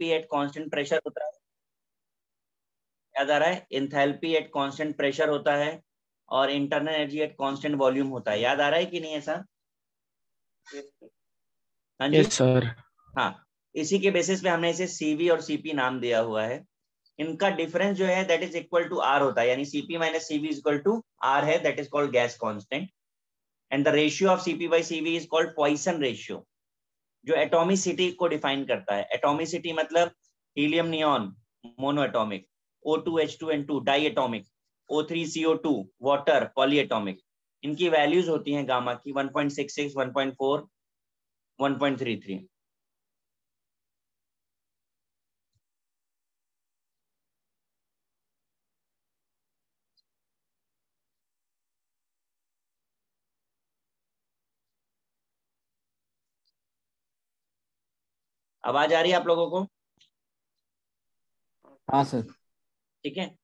Enthalpy at constant pressure होता है। याद आ रहा है? एंथैल्पी एट कांस्टेंट प्रेशर होता है और internal energy at constant volume होता है। याद आ रहा है कि नहीं ऐसा? हाँ जी? सर हाँ इसी के बेसिस पे हमने इसे सीवी और सीपी नाम दिया हुआ है। इनका डिफरेंस जो है that is equal to R होता है। यानी CP minus CV is equal to R है that is called gas constant and the ratio of CP by CV is called Poisson ratio जो एटोमिसिटी को डिफाइन करता है। एटोमिसिटी मतलब helium neon monoatomic O2H2N2 diatomic O3CO2 water polyatomic इनकी values होती हैं gamma की 1.66 1.4 1.33 आवाज़ आ रही है आप लोगों को? हाँ सर। ठीक है।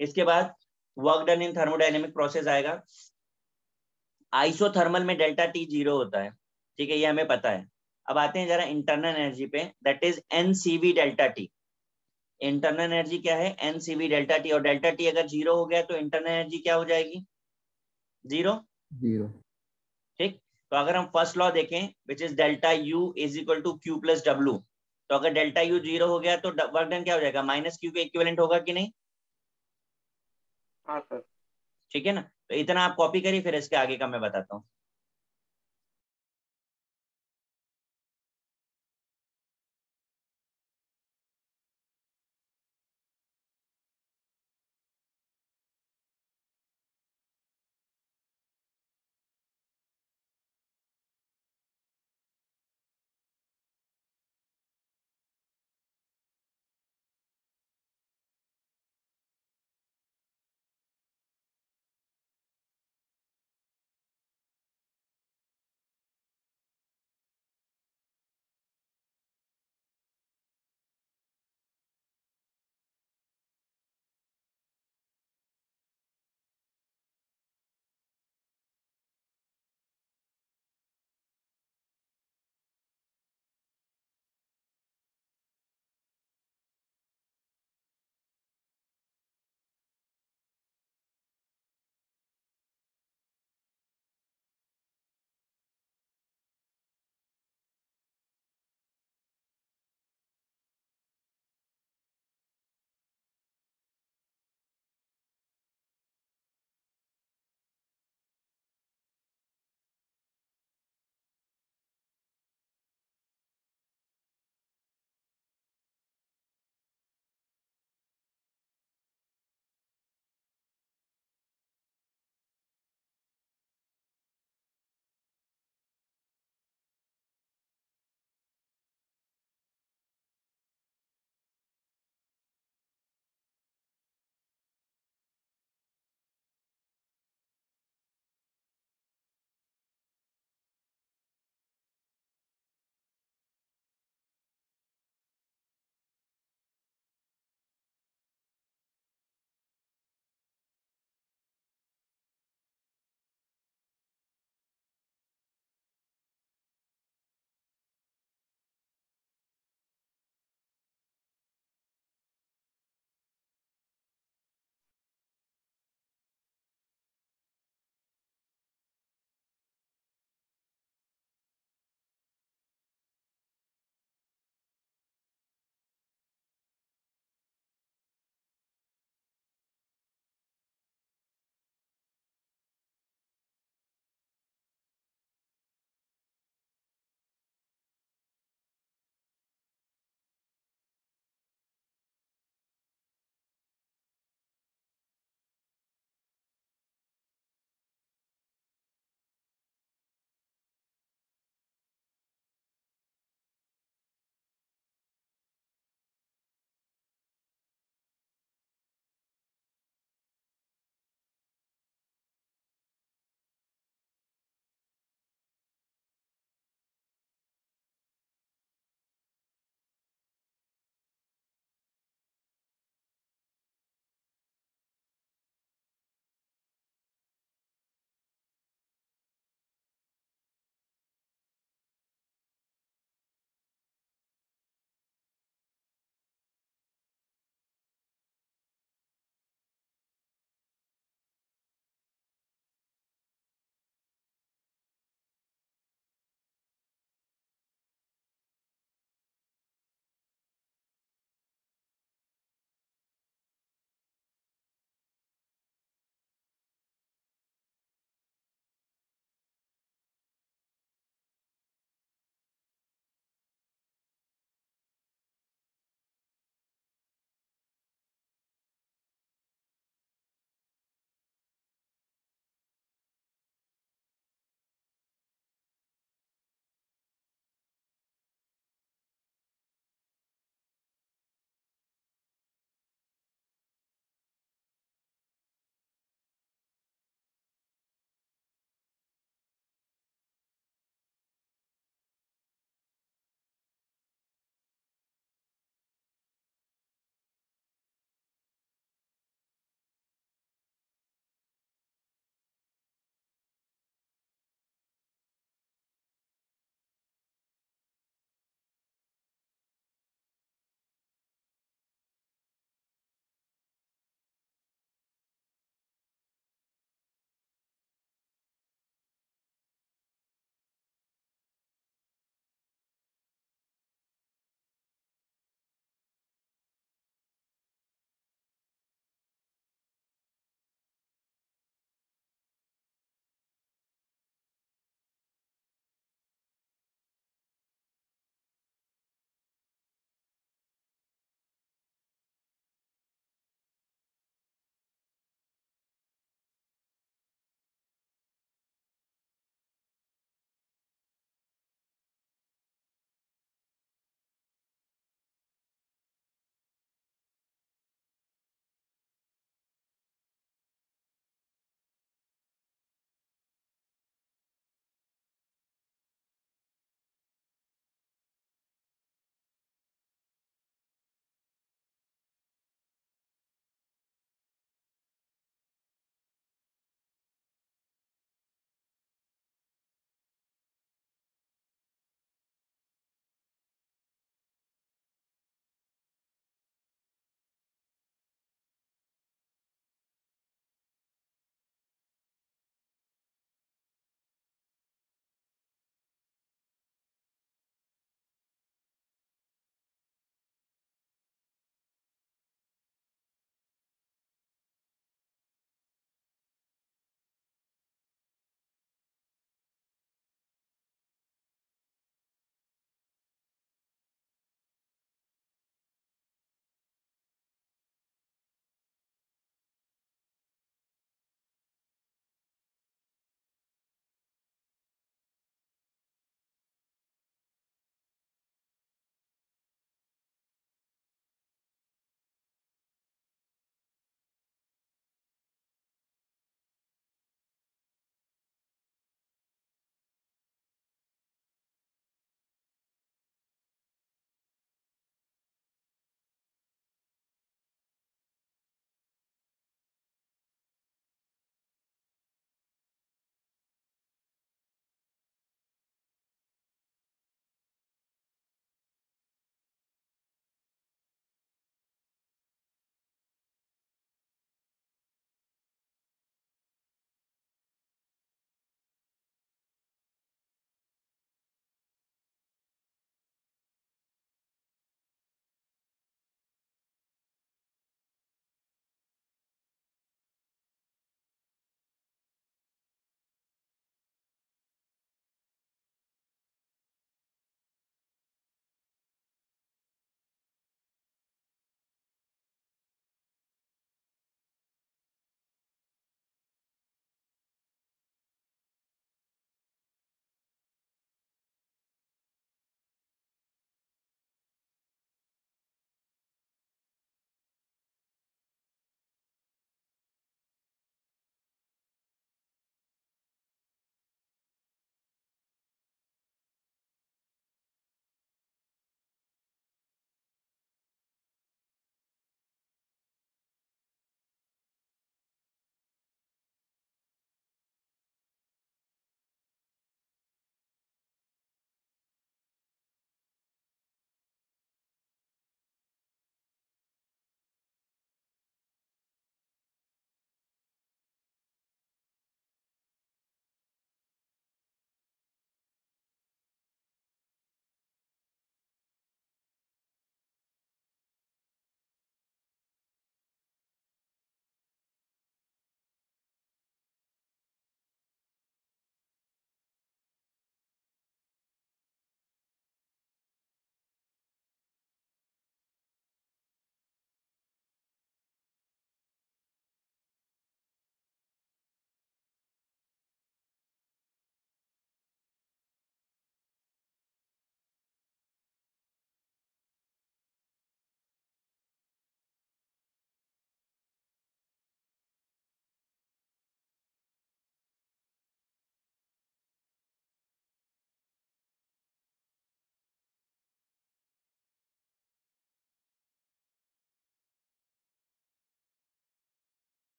इसके बाद work done in thermodynamic process आएगा। आइसोथर्मल में डेल्टा टी ज़ीरो होता है। ठीक है ये हमें पता है। अब आते हैं जरा इंटरनल एनर्जी पे। That is NCV delta T internal energy क्या है? एनसीवी डेल्टा टी और डेल्टा टी अगर ज़ीरो हो गया तो इंटरनल एनर्जी क्या हो जाएगी? ज़ीरो ज़ीरो ठीक। तो अगर हम फ़र्स्ट लॉ देखें which is delta U is equal to Q plus W तो अगर डेल्टा यू ज़ीरो हो गया तो वर्क डन क्या हो जाएगा? माइनस क्यू के इक्विवेलेंट होगा कि नहीं? हाँ सर। ठीक है ना? तो इतना आप कॉपी करिए फिर इसके आगे का मैं बताता हूँ।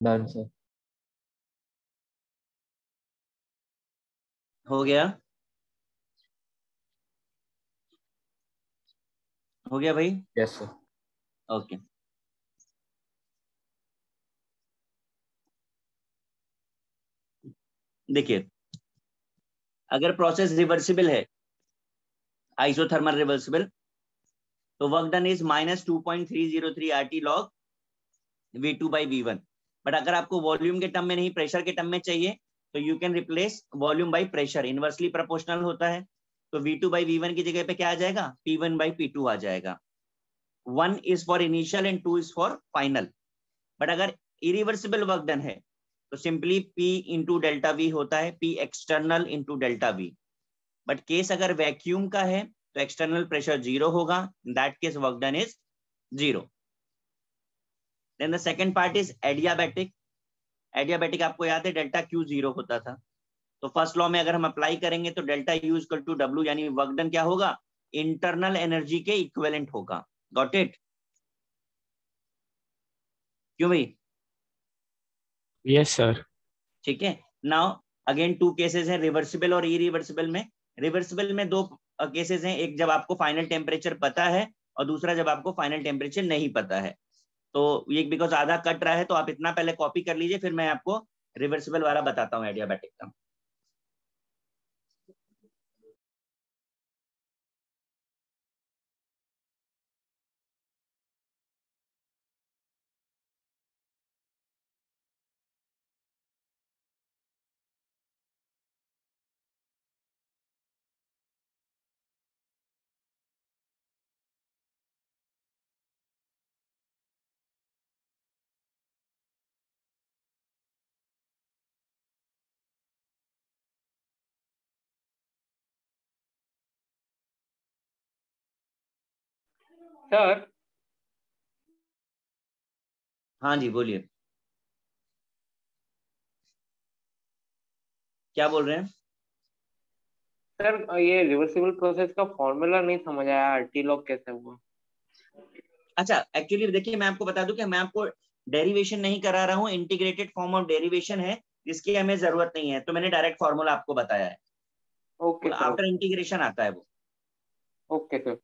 डन सर हो गया? हो गया भाई? यस सर ओके देखिए अगर प्रोसेस रिवर्सिबल है आइसोथर्मल रिवर्सिबल तो work done is minus two point three zero three R T log V two by V one but अगर आपको वॉल्यूम के टर्म में नहीं प्रेशर के टर्म में चाहिए तो you can replace volume by pressure inversely proportional होता है। तो V two by V one की जगह पे क्या आ जाएगा? P one by P two आ जाएगा। One is for initial and two is for final but अगर इरिवर्सिबल वर्क डन है तो simply P into delta V होता है। P external into delta V but case अगर वैक्यूम का है तो एक्सटर्नल प्रेशर ज़ीरो होगा। That case work done is zero then the second part is adiabatic adiabatic आपको याद है डेल्टा क्यू ज़ीरो होता था। तो फ़र्स्ट लॉ में अगर हम अप्लाई करेंगे तो delta U equal to W यानी वर्क डन क्या होगा? इंटरनल एनर्जी के इक्वेलेंट होगा। गॉट इट क्यों भाई? यस सर ठीक है। नाउ अगेन टू केसेस हैं रिवर्सिबल और इरिवर्सिबल में। रिवर्सिबल में दो केसेस हैं एक जब आपको फाइनल टेम्परेचर पता है और दूसरा जब आपको फाइनल टेम्परेचर नहीं पता है। तो ये बिकॉज़ आधा कट रहा है तो आप इतना पहले कॉपी कर लीजिए, फिर मैं आपको रिवर्सिबल वाला बताता हूँ एडियाबैटिक का। सर हाँ जी बोलिए। क्या बोल रहे हैं? सर ये रिवर्सिबल प्रोसेस का फॉर्मूला नहीं समझ आया आरटी लॉग कैसे हुआ? अच्छा एक्चुअली देखिए मैं आपको बता दूँ कि मैं आपको डेरिवेशन नहीं करा रहा हूँ इंटीग्रेटेड फॉर्म ऑफ़ डेरिवेशन है जिसकी हमें ज़रूरत नहीं है। तो मैंने डायरेक्ट फॉर्मूला आपको बताया है। ओके आफ्टर इंटीग्रेशन आता है वो। ओके सर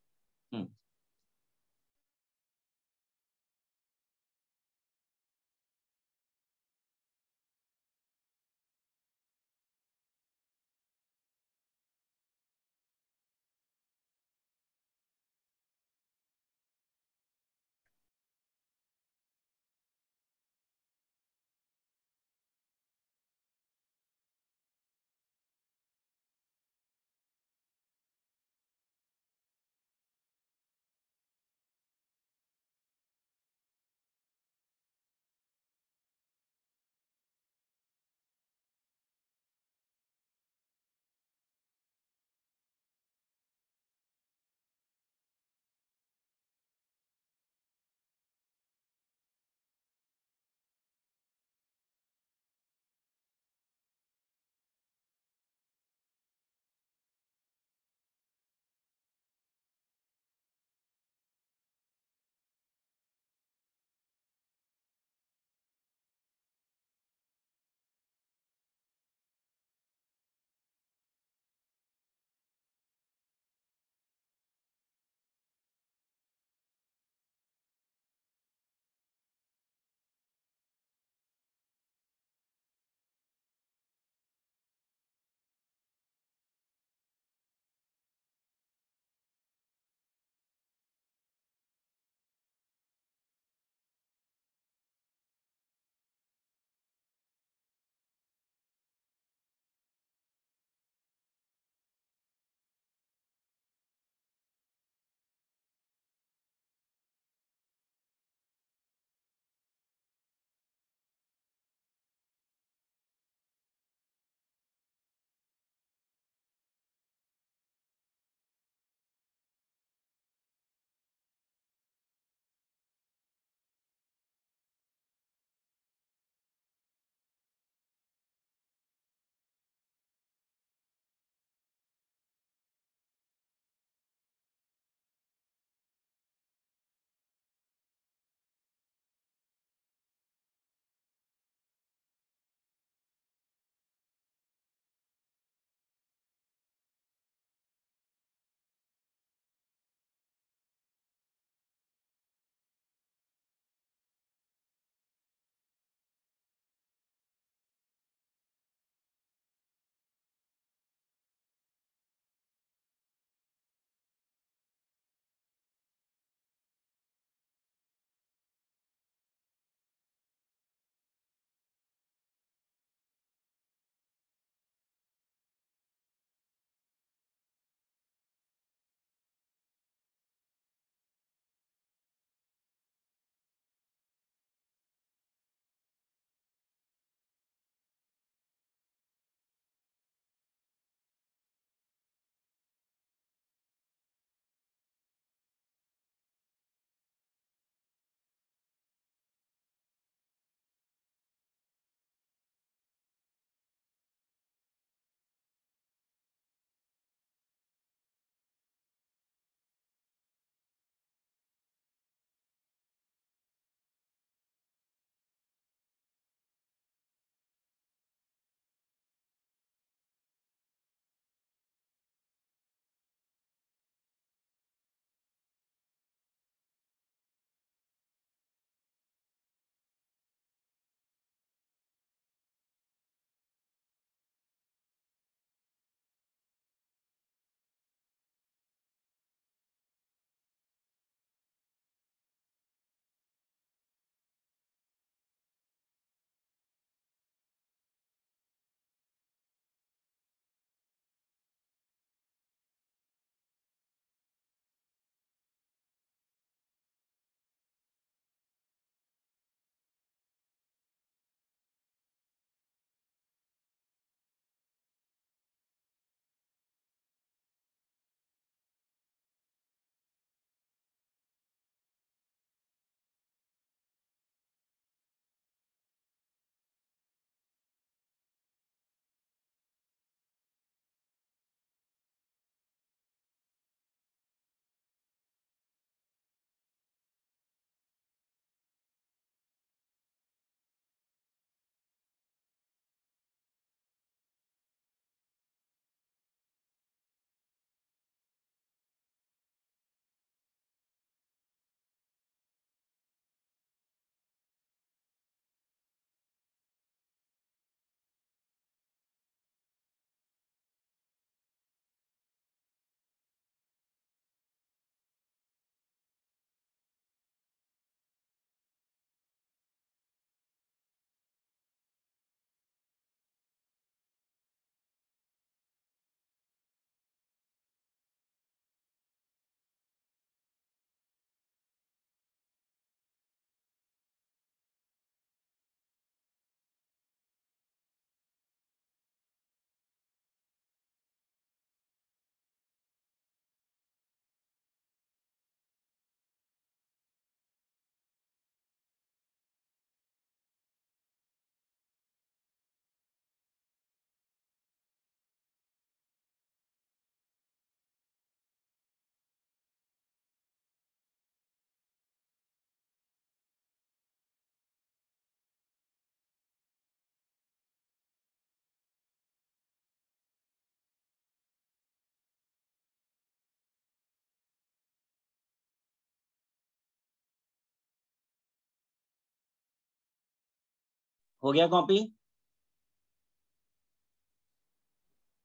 हो गया कॉपी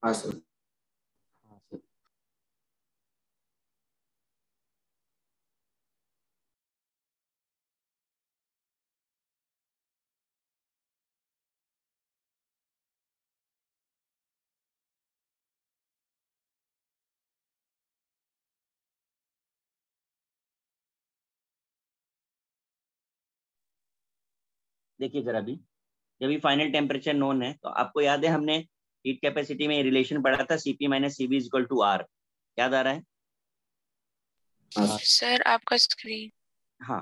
हाँ सर हाँ सर देखिए जरा भी जब भी फाइनल टेम्परेचर नोन है तो आपको याद है हमने हीट कैपेसिटी में रिलेशन पढ़ा था CP minus CV equal to R याद आ रहा है? हाँ। सर सर आपका स्क्रीन हाँ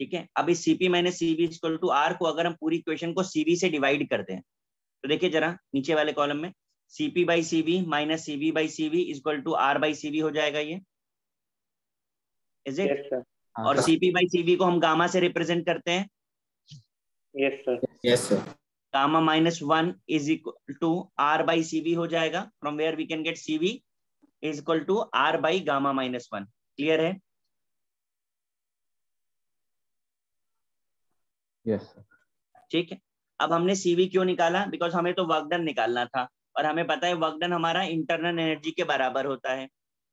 ठीक है। अब इस CP minus CV equal to R को अगर हम पूरी इक्वेशन को सीबी से डिवाइड करते हैं तो देखिए जरा नीचे वाले कॉलम में CP by CV minus CV by CV equal to R by CV हो जाएगा ये। इज़ इट यस सर हाँ। और सीपी बाई सीबी को हम गामा से रिप्रेजेंट करते हैं yes sir yes sir gamma minus one is equal to R by CV हो जाएगा. From where we can get CV is equal to R by gamma minus one clear है? Yes sir ठीक है. अब हमने CV क्यों निकाला? Because हमें तो वर्क डन निकालना था. और हमें पता है वर्क डन हमारा इंटरनल एनर्जी के बराबर होता है.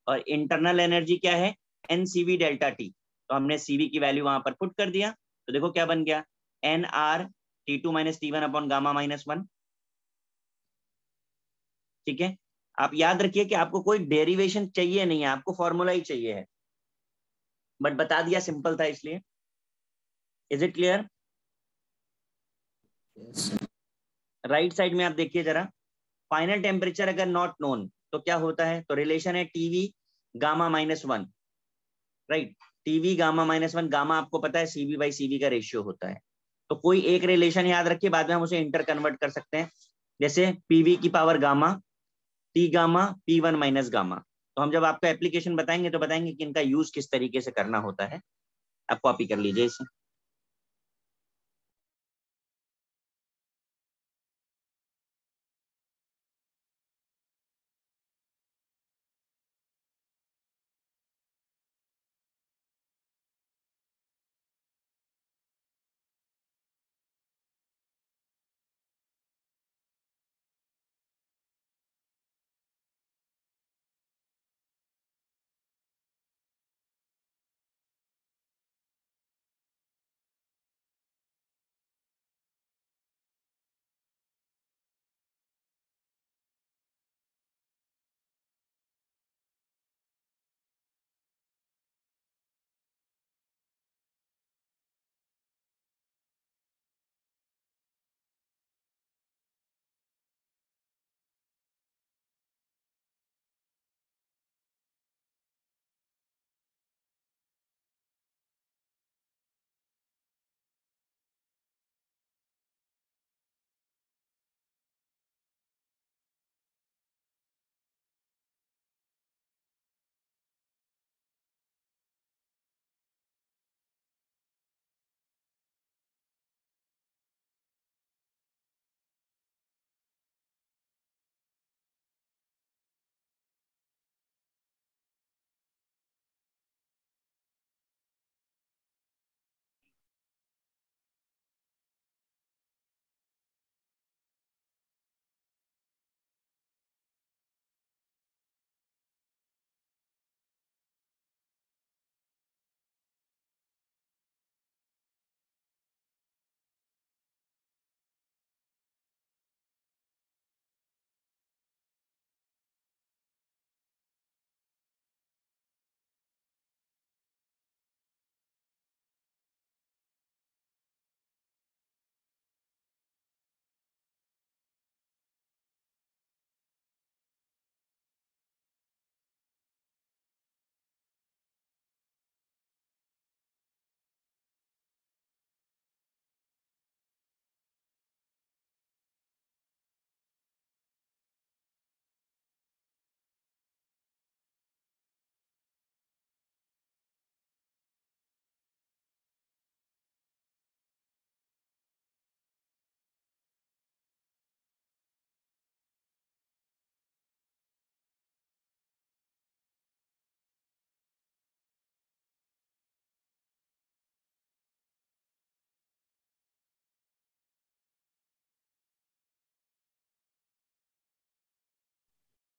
और इंटरनल एनर्जी क्या है? एन सीवी डेल्टा टी तो हमने सीवी की वैल्यू वहाँ पर पुट कर दिया. तो देखो क्या बन गया. N R T two minus T one upon gamma minus one ठीक है? आप याद रखिए कि आपको कोई डेरिवेशन चाहिए नहीं है आपको फॉर्मूला ही चाहिए है। बट बता दिया सिंपल था इसलिए। Is it clear right side में आप देखिए जरा। फाइनल टेम्परेचर अगर नॉट नोन तो क्या होता है? तो रिलेशन है TV gamma minus one right TV gamma minus one gamma आपको पता है सीबी बाई सीबी का रेशियो होता है। तो कोई एक रिलेशन याद रखिए, बाद में हम उसे इंटर कन्वर्ट कर सकते हैं। जैसे पीवी की power gamma T gamma P one minus gamma तो हम जब आपको एप्लीकेशन बताएँगे तो बताएँगे कि इनका यूज़ किस तरीके से करना होता है। आप कॉपी कर लीजिए इसे।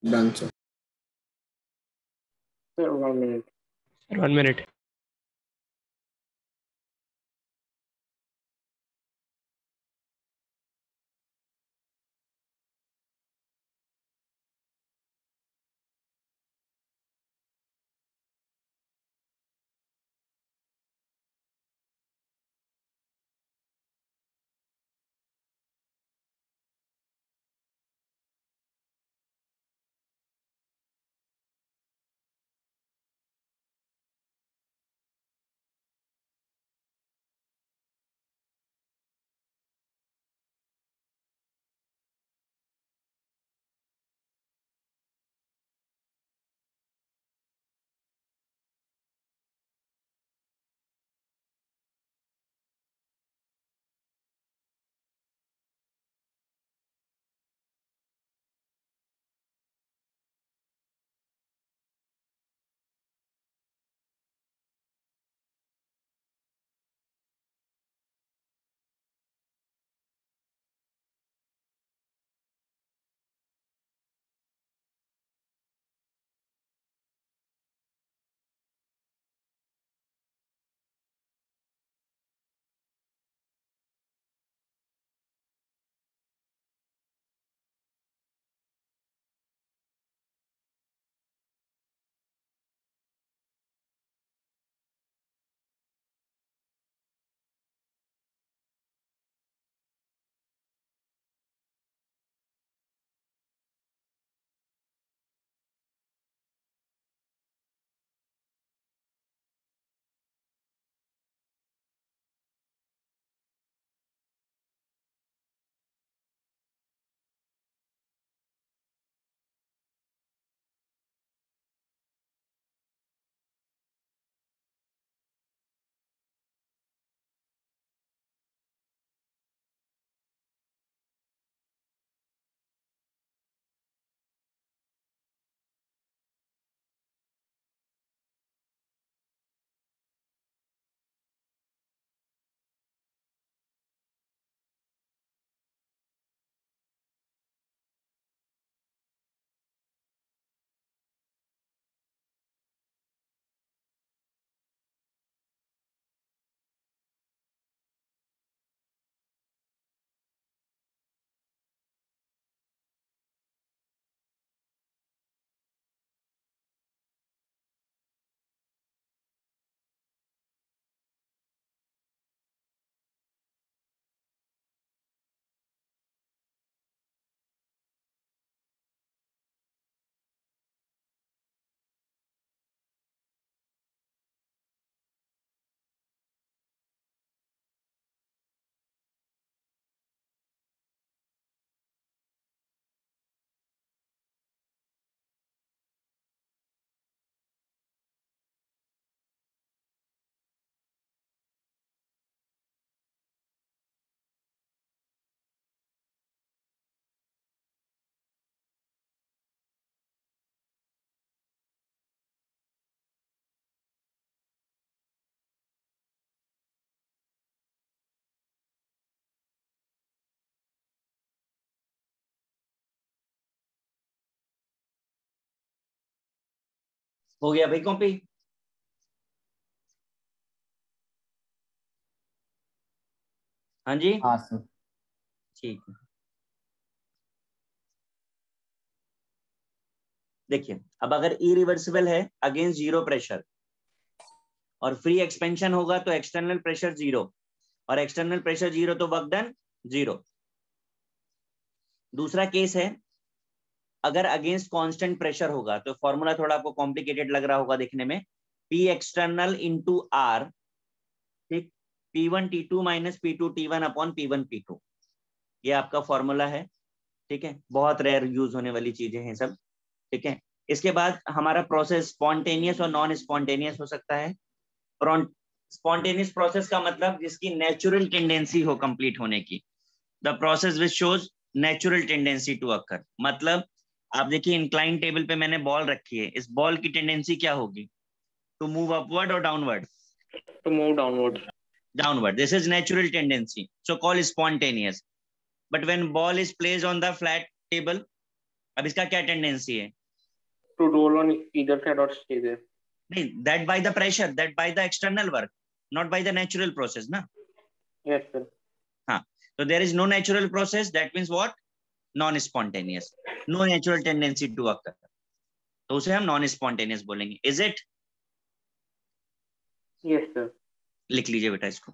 Done, sir. Sir, one minute. Sir, one minute. हो गया भाई कॉपी? हाँ जी? हाँ सर। ठीक है। देखिए अब अगर इरिवर्सिबल है अगेंस्ट ज़ीरो प्रेशर और फ्री एक्सपेंशन होगा तो एक्सटर्नल प्रेशर ज़ीरो और एक्सटर्नल प्रेशर ज़ीरो तो वर्क डन ज़ीरो दूसरा केस है अगर अगेंस्ट कांस्टेंट प्रेशर होगा तो फॉर्मूला थोड़ा आपको कॉम्प्लिकेटेड लग रहा होगा देखने में। पी एक्सटर्नल इंटू आर ठीक? P one T two minus P two T one upon P one P two ये आपका फॉर्मूला है, ठीक है? बहुत रेयर यूज़ होने वाली चीज़ें हैं सब, ठीक है? इसके बाद हमारा प्रोसेस स्पॉन्टेनियस और नॉन स्पॉन्टेनियस हो सकता है। स्पॉन्टेनियस प्रोसेस का मतलब जिसकी नेचुरल टेंडेंसी हो कंप्लीट होने की। The process which shows natural tendency to occur मतलब आप देखिए इंक्लाइन टेबल पे मैंने बॉल रखी है। इस बॉल की टेंडेंसी क्या होगी? टू मूव अपवर्ड और downward to move downward downward this is natural tendency so call spontaneous but when ball is place on the flat table अब इसका क्या टेंडेंसी है? To roll on either side और stay नहीं that by the pressure that by the external work not by the natural process ना? Yes sir हाँ so there is no natural process that means what non spontaneous no natural tendency to occur तो उसे हम non spontaneous बोलेंगे. Is it yes sir लिख लीजिए बेटा इसको.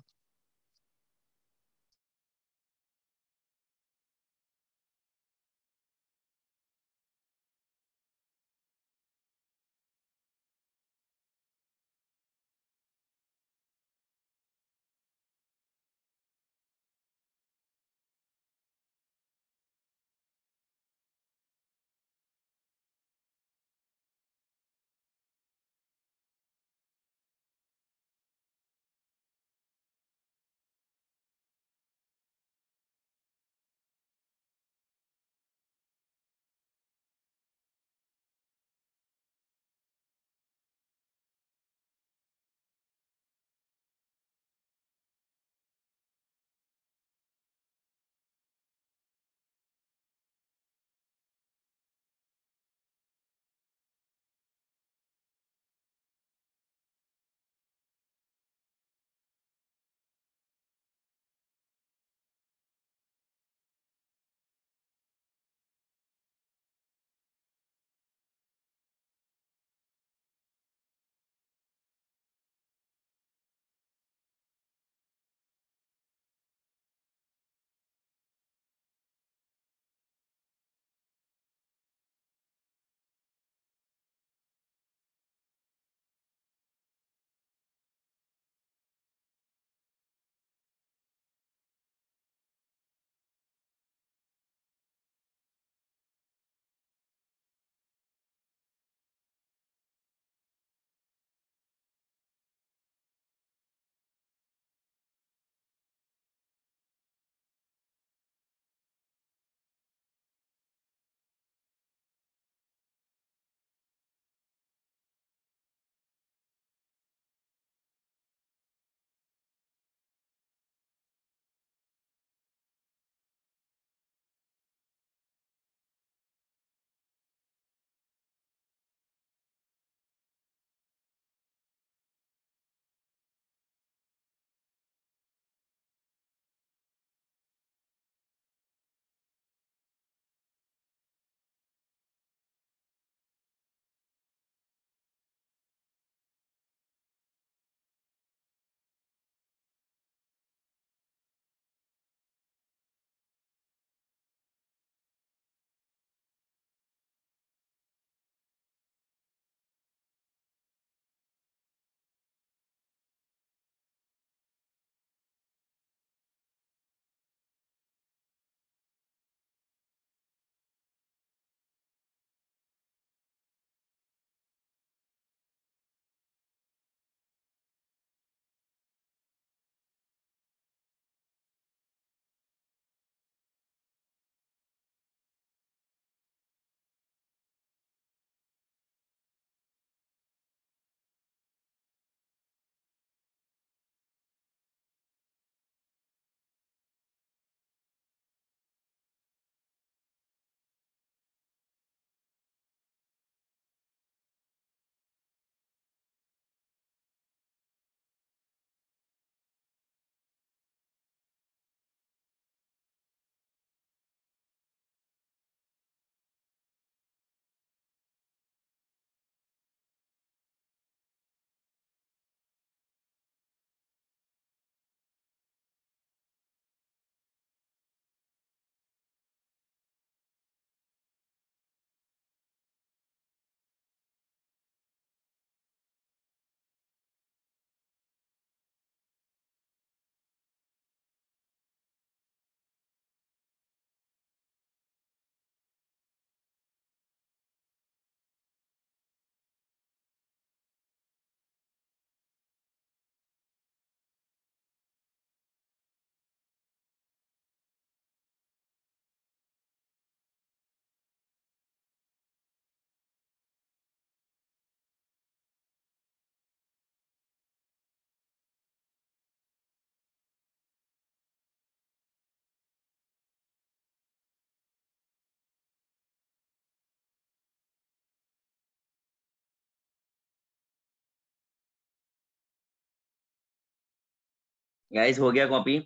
गाइस हो गया कॉपी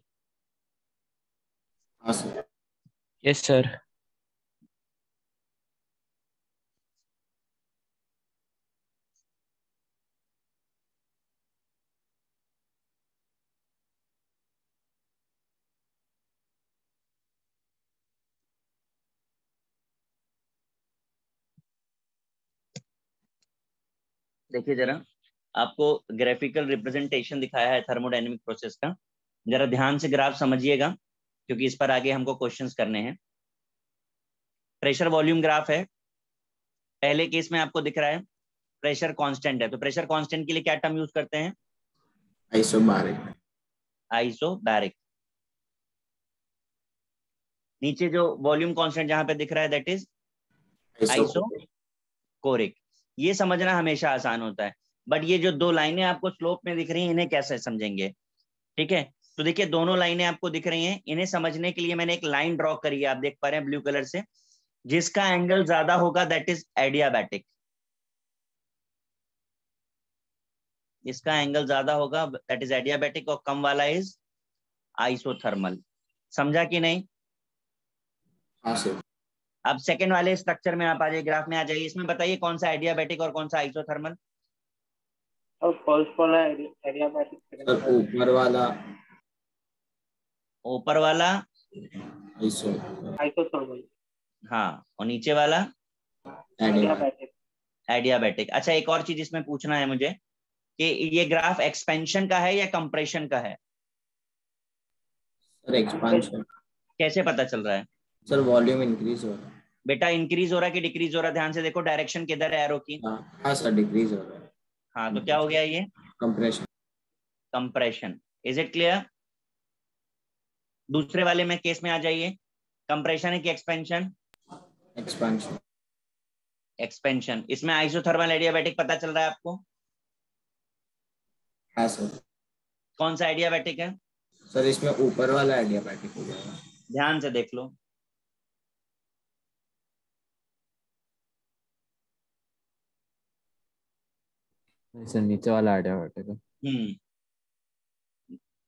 हाँ यस सर देखिए जरा। आपको ग्राफिकल रिप्रेजेंटेशन दिखाया है थर्मोडायनेमिक प्रोसेस का। जरा ध्यान से ग्राफ समझिएगा क्योंकि इस पर आगे हमको क्वेश्चंस करने हैं। प्रेशर वॉल्यूम ग्राफ है। पहले केस में आपको दिख रहा है प्रेशर कांस्टेंट है। तो प्रेशर कांस्टेंट के लिए क्या टर्म यूज़ करते हैं? आइसोबारिक आइसोबैरिक नीचे जो वॉल्यूम कांस्टेंट जहाँ पे दिख रहा है दैट इज़ आइसो कोरिक ये समझना हमेशा आसान होता है। बट ये जो दो लाइनें आपको स्लोप में दिख रही हैं इन्हें कैसे समझेंगे? ठीक है? तो देखिए दोनों लाइनें आपको दिख रही हैं। इन्हें समझने के लिए मैंने एक लाइन ड्रॉ करी है आप देख पा रहे हैं ब्लू कलर से। जिसका एंगल ज़्यादा होगा दैट इज़ एडियाबैटिक इसका एंगल ज़्यादा होगा दैट इज़ एडियाबैटिक और कम वाला इज़ आइसोथर्मल समझा कि नहीं? हाँ सर अब सेकंड वाले स्ट्रक्चर में आप आ जाइए ग्राफ में आ जाइए। इसमें बताइए कौन सा एडियाबैटिक और कौन सा आइसोथर्मल और फ़र्स्ट वाला एडियाबैटिक सर ऊपर वाला? ऊपर वाला? आइसो आइसोथर्मल हाँ और नीचे वाला? एडिया एडियाबैटिक एडियाबैटिक अच्छा एक और चीज़ इसमें पूछना है मुझे कि ये ग्राफ एक्सपेंशन का है या कंप्रेशन का है? सर एक्सपांशन कैसे पता चल रहा है? सर वॉल्यूम इंक्रीज हो रहा है। बेटा इंक्रीज हो रहा है कि डिक्रीज हो रहा है? ध्यान से देखो डायरेक्शन किधर है एरो की? हाँ हाँ सर डिक्रीज हो रहा है। हाँ तो क्या हो गया ये? Compression compression is it clear दूसरे वाले में केस में आ जाइए। कंप्रेशन है कि एक्सपेंशन एक्सपांशन एक्सपेंशन इसमें आइसोथर्मल एडियाबैटिक पता चल रहा है आपको? हाँ सर। कौन सा एडियाबैटिक है? सर इसमें ऊपर वाला एडियाबैटिक हो जाएगा। ध्यान से देख लो। सर नीचे वाला एडियाबैटिक है हम्म।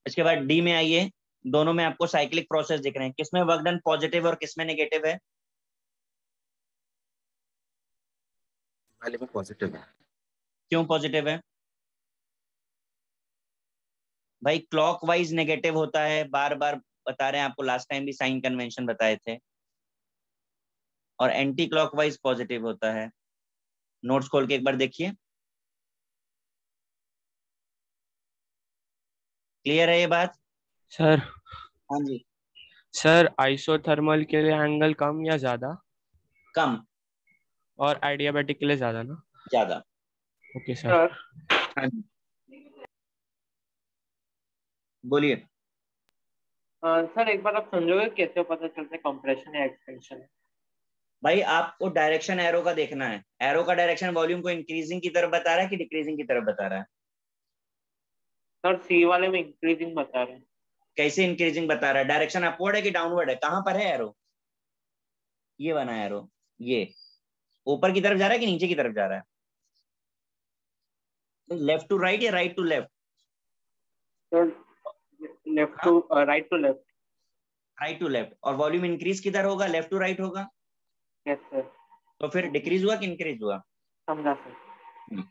इसके बाद डी में आइए। दोनों में आपको साइक्लिक प्रोसेस दिख रहे हैं। किसमें वर्क डन पॉजिटिव और किसमें नेगेटिव है? वाले में पॉजिटिव है। क्यों पॉजिटिव है? भाई क्लॉकवाइज नेगेटिव होता है। बार बार बता रहे हैं आपको लास्ट टाइम भी साइन कन्वेंशन बताए थे। और एंटी क्लॉकवाइज पॉजिटिव होता है। नोट्स खोल के एक बार देखिए। क्लियर है ये बात? सर हाँ जी। सर आइसोथर्मल के लिए एंगल कम या ज़्यादा? कम। और आइडियाबैटिक के लिए ज़्यादा ना? ज़्यादा। ओके सर हाँ जी। बोलिए। सर एक बार आप समझोगे कैसे पता चलता है कंप्रेशन या एक्सपेंशन भाई आपको डायरेक्शन एरो का देखना है। एरो का डायरेक्शन वॉल्यूम को इंक्रीजिंग की तरफ़ बता रहा है कि डिक्रीजिंग की तरफ़ बता रहा है? सर सी वाले में इंक्रीजिंग बता रहे हैं। कैसे इंक्रीजिंग बता रहा है? डायरेक्शन अपवर्ड है कि डाउनवर्ड है? कहाँ पर है एरो ये बना एरो ये। ऊपर की तरफ़ जा रहा है कि नीचे की तरफ़ जा रहा है? लेफ़्ट टू राइट या right to left left to right to left right to left और वॉल्यूम इंक्रीज किधर होगा? लेफ़्ट टू राइट होगा? यस सर तो फिर डिक्रीज हुआ कि इंक्रीज हुआ? समझा सर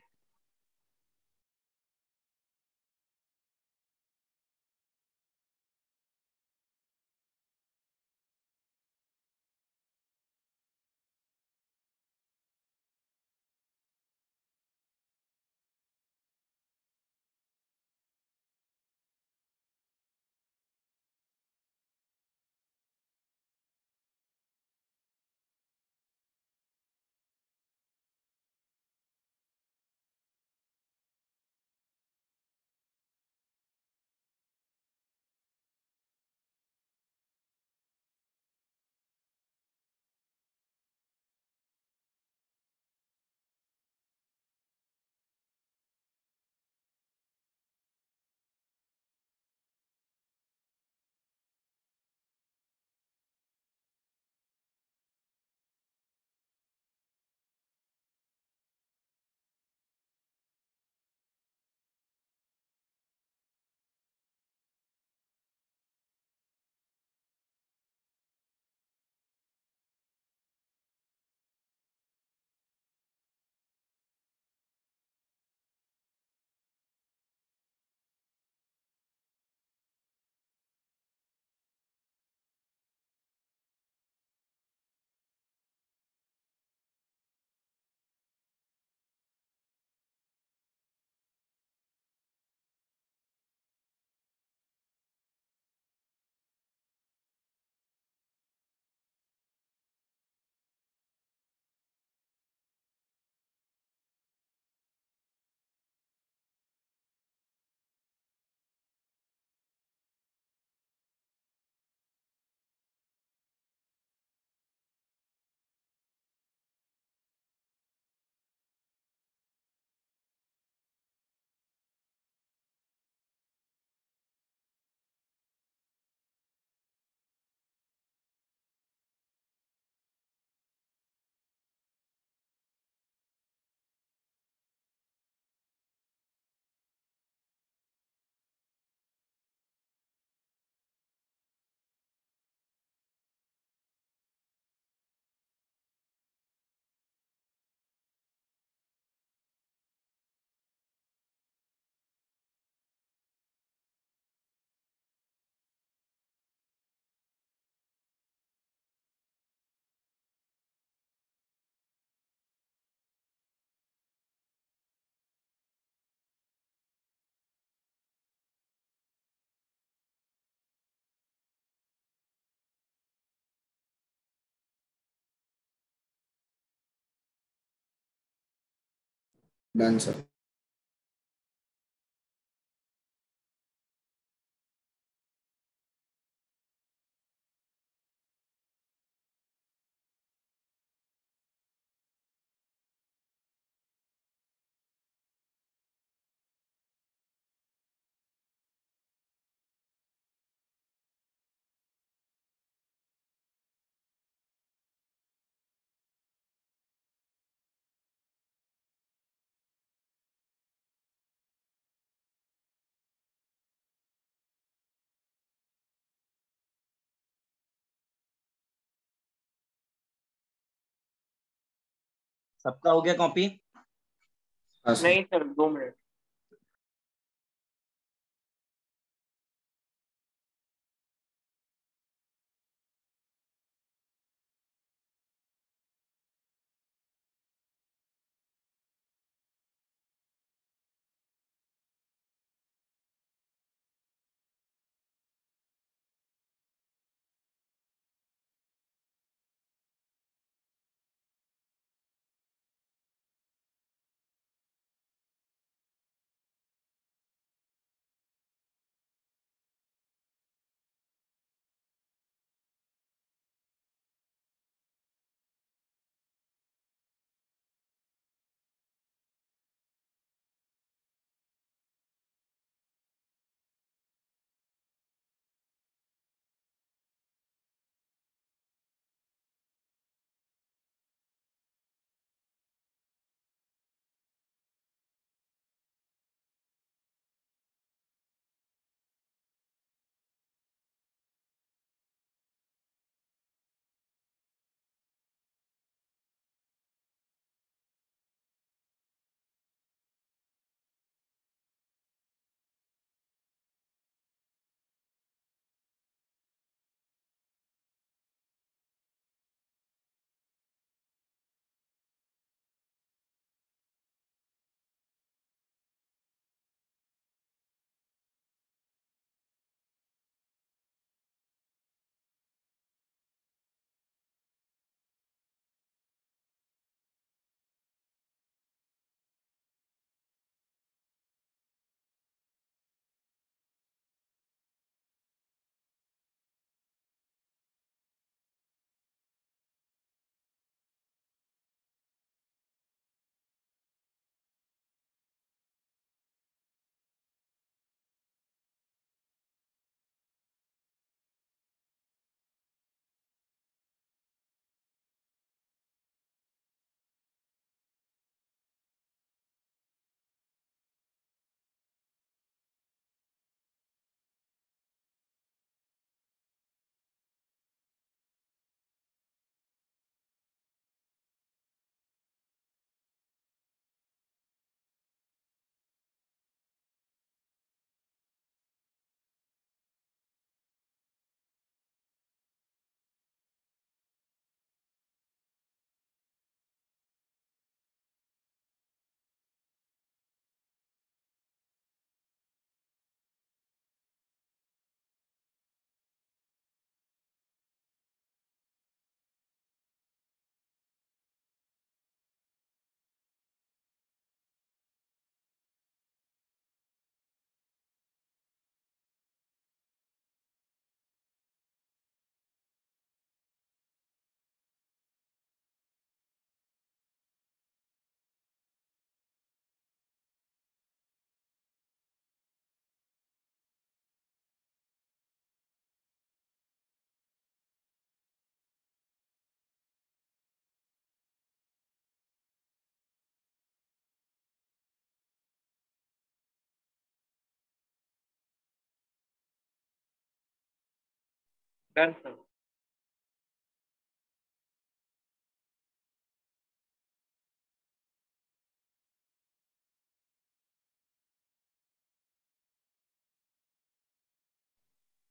डन सबका हो गया कॉपी नहीं सर दो मिनट।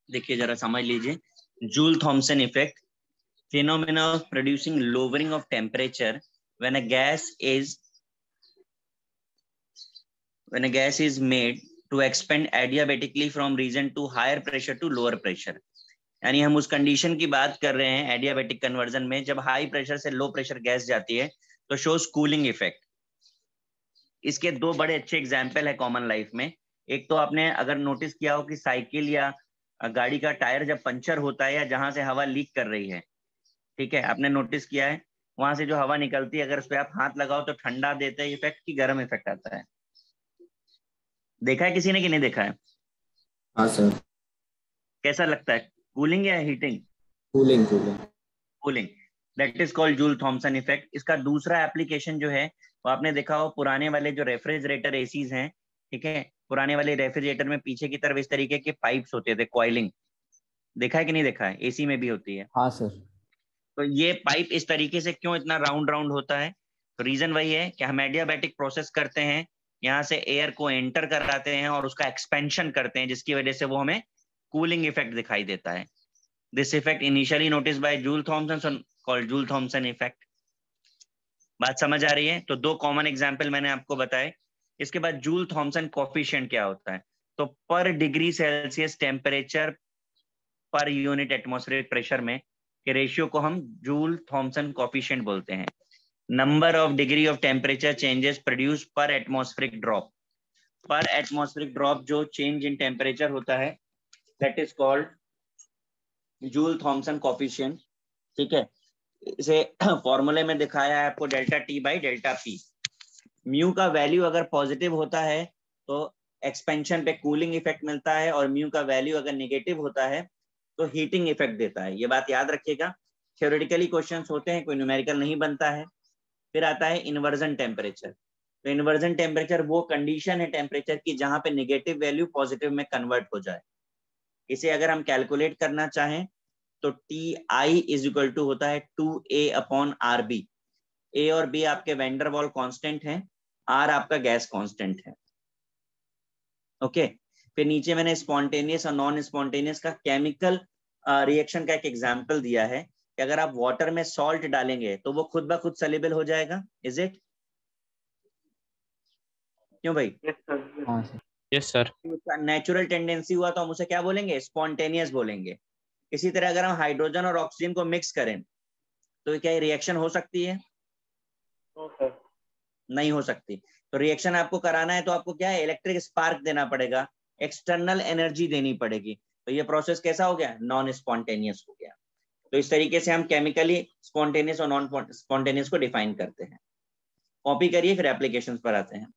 देखिए, जरा समझ लीजिए। Joule Thomson effect phenomena of producing lowering of temperature when a gas is when a gas is made to expand adiabatically from region to higher pressure to lower pressure यानी हम उस condition की बात कर रहे हैं एडियाबेटिक कन्वर्जन में जब हाई प्रेशर से लो प्रेशर गैस जाती है तो शोज़ कूलिंग इफ़ेक्ट इसके दो बड़े अच्छे एग्ज़ाम्पल है कॉमन लाइफ में। एक तो आपने अगर नोटिस किया हो कि साइकिल या गाड़ी का टायर जब पंचर होता है या जहाँ से हवा लीक कर रही है ठीक है आपने नोटिस किया है वहाँ से जो हवा निकलती है अगर उस पर आप हाथ लगाओ तो ठंडा देता है इफ़ेक्ट की गर्म इफ़ेक्ट आता है। देखा है किसी ने कि नहीं देखा है? हाँ सर कैसा लगता है? कूलिंग या heating cooling cooling cooling that is called Joule Thomson effect इसका दूसरा एप्लीकेशन जो है वो आपने देखा हो पुराने वाले जो रेफ्रिजरेटर एसीज हैं ठीक है? पुराने वाले रेफ्रिजरेटर में पीछे की तरफ़ इस तरीके के पाइप्स होते थे कॉइलिंग देखा है कि नहीं देखा है? एसी में भी होती है। हाँ सर तो ये पाइप इस तरीके से क्यों इतना राउंड राउंड होता है? तो रीजन वही है कि हम एडियाबैटिक प्रोसेस करते हैं यहाँ से एयर को एंटर कराते हैं और उसका एक्सपेंशन करते हैं जिसकी वजह से वो हमें कूलिंग इफ़ेक्ट दिखाई देता है। This effect initially notice by Joule Thomson called Joule Thomson effect बात समझ आ रही है? तो दो कॉमन एग्ज़ाम्पल मैंने आपको बताए। इसके बाद जूल थॉमसन कॉफिशियंट क्या होता है? तो पर डिग्री सेल्सियस टेम्परेचर पर यूनिट एटमोस्फेरिक प्रेशर में के रेशियो को हम जूल थॉमसन कॉफिशियंट बोलते हैं। Number of degree of temperature changes produce पर एटमोस्फेरिक ड्रॉप पर एटमोस्फेरिक ड्रॉप जो चेंज इन टेम्परेचर होता है that is called Joule Thomson coefficient ठीक है? इसे फॉर्मूले में दिखाया है आपको delta T by delta P mu का वैल्यू अगर पॉजिटिव होता है तो एक्सपेंशन पे कूलिंग इफ़ेक्ट मिलता है और म्यू का वैल्यू अगर निगेटिव होता है तो हीटिंग इफ़ेक्ट देता है। ये बात याद रखिएगा। थियोरिटिकली क्वेश्चंस होते हैं, कोई न्यूमेरिकल नहीं बनता है। फिर आता है इन्वर्जन टेम्परेचर तो इन्वर्जन टेम्परेचर वो कंडीशन है टेम्परेचर की जहाँ पे निगेटिव वैल्यू पॉजिटिव में कन्वर्ट हो जाए। इसे अगर हम कैलकुलेट करना चाहें तो T I is equal to होता है two A upon R B A और बी आपके वेंडर वॉल कॉन्स्टेंट है आर आपका गैस कॉन्स्टेंट है। ओके फिर नीचे मैंने स्पॉन्टेनियस और नॉन स्पॉन्टेनियस का केमिकल रिएक्शन का एक एग्ज़ाम्पल दिया है कि अगर आप वाटर में सॉल्ट डालेंगे तो वो खुद ब खुद सेलेबल हो जाएगा। इज़ इट क्यों भाई? यस सर हाँ सर यस सर उसका नेचुरल टेंडेंसी हुआ तो हम उसे क्या बोलेंगे? स्पॉन्टेनियस बोलेंगे। इसी तरह अगर हम हाइड्रोजन और ऑक्सीजन को मिक्स करें तो क्या रिएक्शन हो सकती है? सर नहीं हो सकती। तो रिएक्शन आपको कराना है तो आपको क्या है इलेक्ट्रिक स्पार्क देना पड़ेगा। एक्सटर्नल एनर्जी देनी पड़ेगी। तो ये प्रोसेस कैसा हो गया? नॉन स्पॉन्टेनियस हो गया। तो इस तरीके से हम केमिकली स्पॉन्टेनियस और नॉन स्पॉन्टेनियस को डिफाइन करते हैं। कॉपी करिए फिर एप्लीकेशन पर आते हैं।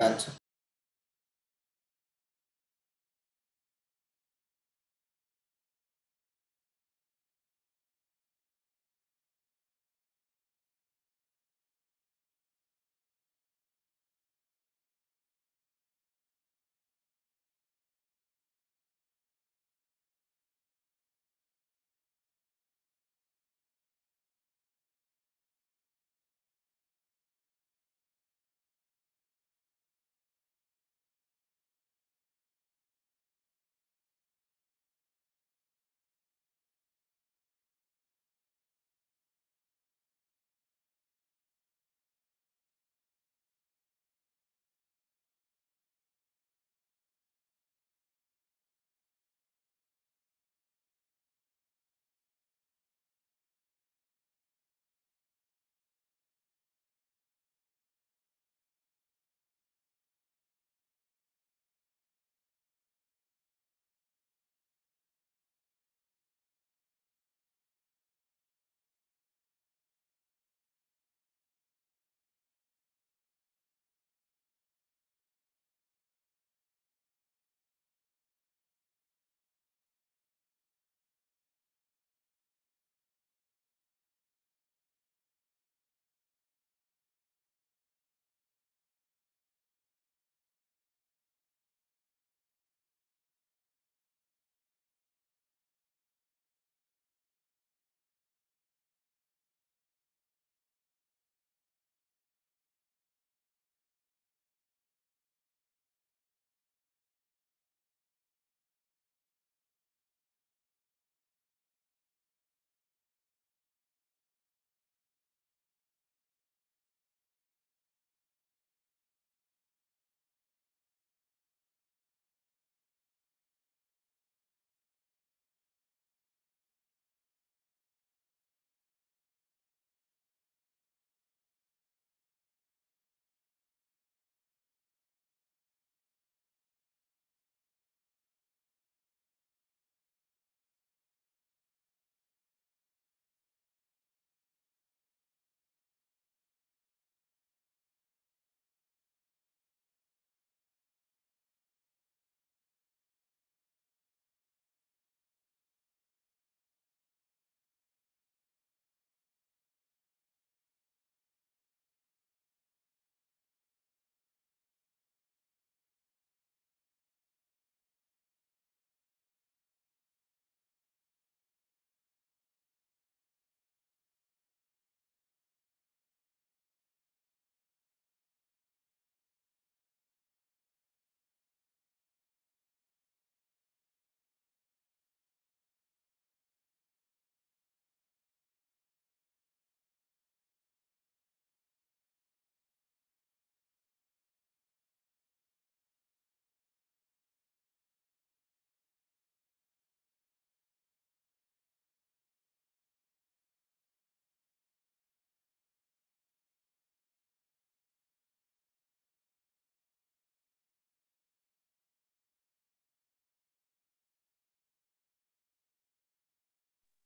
डन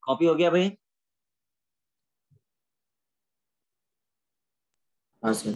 कॉपी हो गया भाई। हाँ सर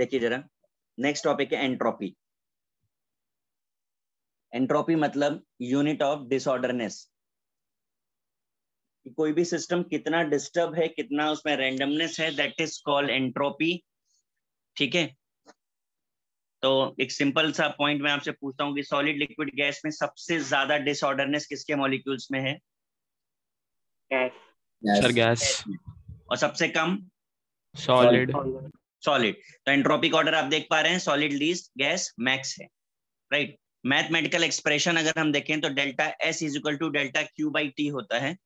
देखिए जरा नेक्स्ट टॉपिक है एंट्रोपी एंट्रोपी मतलब यूनिट ऑफ़ डिसऑर्डरनेस कोई भी सिस्टम कितना डिस्टर्ब है कितना उसमें रैंडमनेस है दैट इज़ कॉल्ड एंट्रोपी ठीक है? तो एक सिंपल सा पॉइंट मैं आपसे पूछता हूँ कि सॉलिड लिक्विड गैस में सबसे ज़्यादा डिसऑर्डरनेस किसके मॉलिक्यूल्स में है? गैस सर गैस और सबसे कम? सॉलिड सॉलिड तो एंट्रोपिक ऑर्डर आप देख पा रहे हैं सॉलिड लीस्ट गैस मैक्स है. राइट मैथमेटिकल एक्सप्रेशन अगर हम देखें तो delta S is equal to delta Q by T होता है.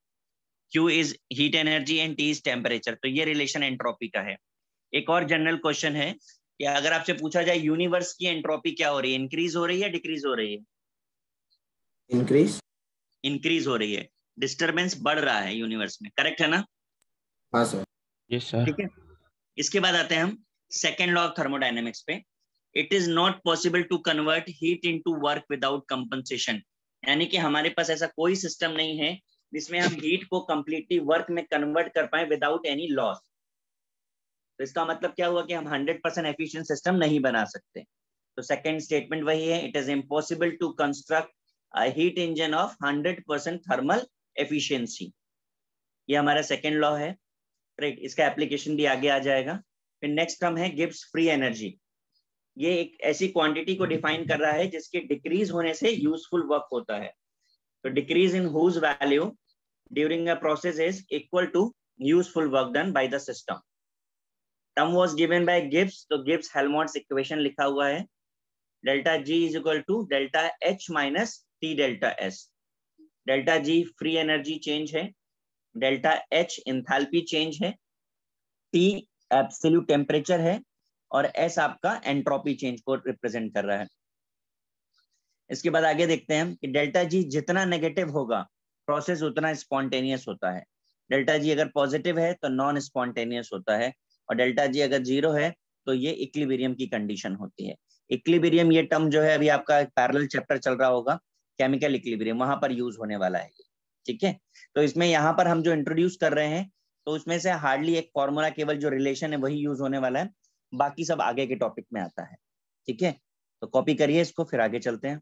Q is heat energy and T is temperature तो ये रिलेशन एंट्रोपी का है. एक और जनरल क्वेश्चन है कि अगर आपसे पूछा जाए यूनिवर्स की एंट्रोपी क्या हो रही है? इंक्रीज हो रही है डिक्रीज हो रही है? इंक्रीज इंक्रीज हो रही है. डिस्टरबेंस बढ़ रहा है यूनिवर्स में. करेक्ट है ना? हाँ सर यस सर ठीक है? इसके बाद आते हैं हम सेकेंड लॉ ऑफ़ थर्मोडाइनमिक्स पे। It is not possible to convert heat into work without compensation यानी कि हमारे पास ऐसा कोई सिस्टम नहीं है जिसमें हम हीट को कंप्लीटली वर्क में कन्वर्ट कर पाए विदाउट एनी लॉस तो इसका मतलब क्या हुआ कि हम 100 परसेंट एफिशिएंट सिस्टम नहीं बना सकते। तो सेकंड स्टेटमेंट वही है it is impossible to construct a heat engine of 100 percent thermal efficiency ये हमारा सेकंड लॉ है। राइट इसका एप्लीकेशन भी आगे आ जाएगा। फिर नेक्स्ट टर्म है गिब्स फ्री एनर्जी ये एक ऐसी क्वांटिटी को डिफाइन कर रहा है जिसके डिक्रीज होने से यूजफुल वर्क होता है। तो decrease in whose value during a process is equal to useful work done by the system term was given by Gibbs तो गिब्स हेल्महोल्ट्ज इक्वेशन लिखा हुआ है। Delta G is equal to delta H minus T delta S delta G free energy change है। Delta H enthalpy change है T absolute temperature है, और S आपका entropy change को रिप्रेजेंट कर रहा है। इसके बाद आगे देखते हैं कि डेल्टा जी जितना नेगेटिव होगा प्रोसेस उतना स्पॉन्टेनियस होता है। डेल्टा जी अगर पॉजिटिव है तो नॉन स्पॉन्टेनियस होता है, और डेल्टा जी अगर ज़ीरो है तो ये इक्लिबेरियम की कंडीशन होती है। इक्लिबेरियम ये टर्म जो है, अभी आपका पैरल चैप्टर चल रहा होगा केमिकल इक्लिबेरियम वहाँ पर यूज़ होने वाला है ठीक है? तो इसमें यहाँ पर हम जो इंट्रोड्यूस कर रहे हैं तो उसमें से हार्डली एक फॉर्मूला केवल जो रिलेशन है, वही यूज़ होने वाला है। बाकी सब आगे के टॉपिक में आता है। ठीक है? तो कॉपी करिए इसको, फिर आगे चलते हैं।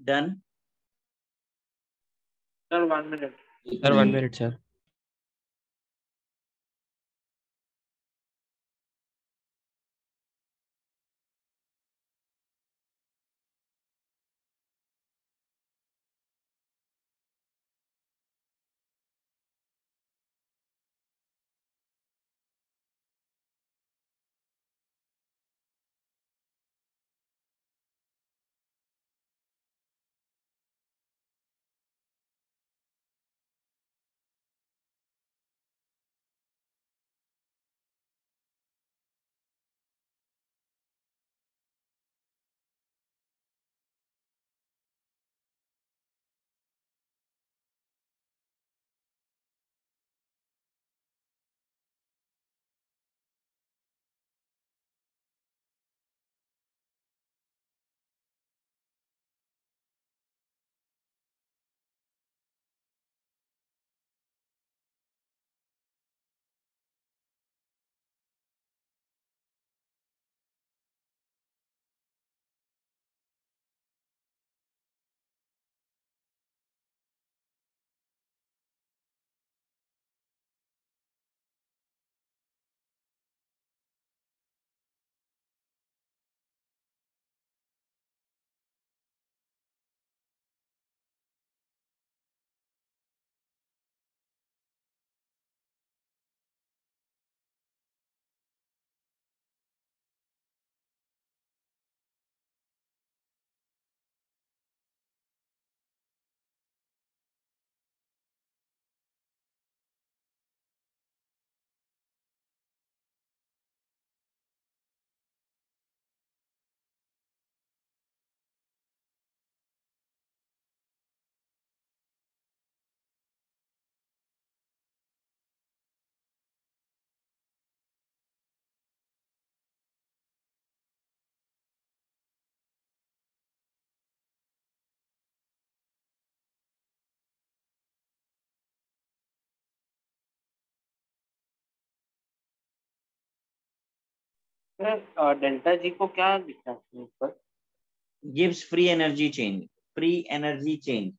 Done sir one minute sir one minute sir delta G को क्या दिखता है gives free energy change free energy change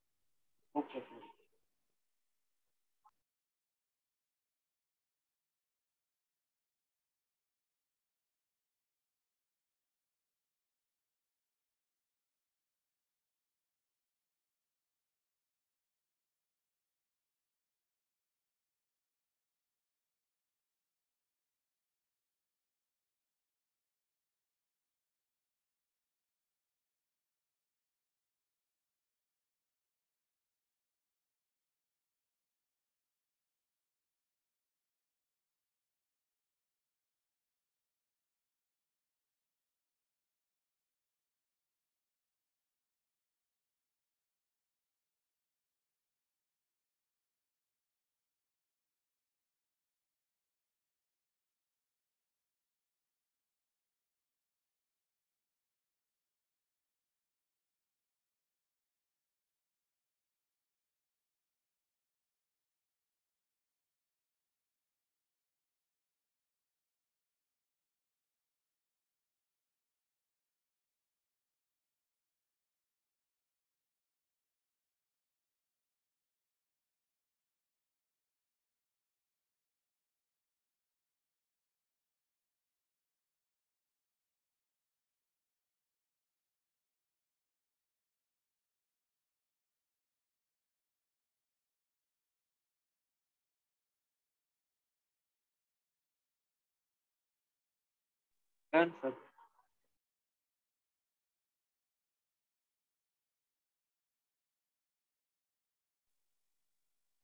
sir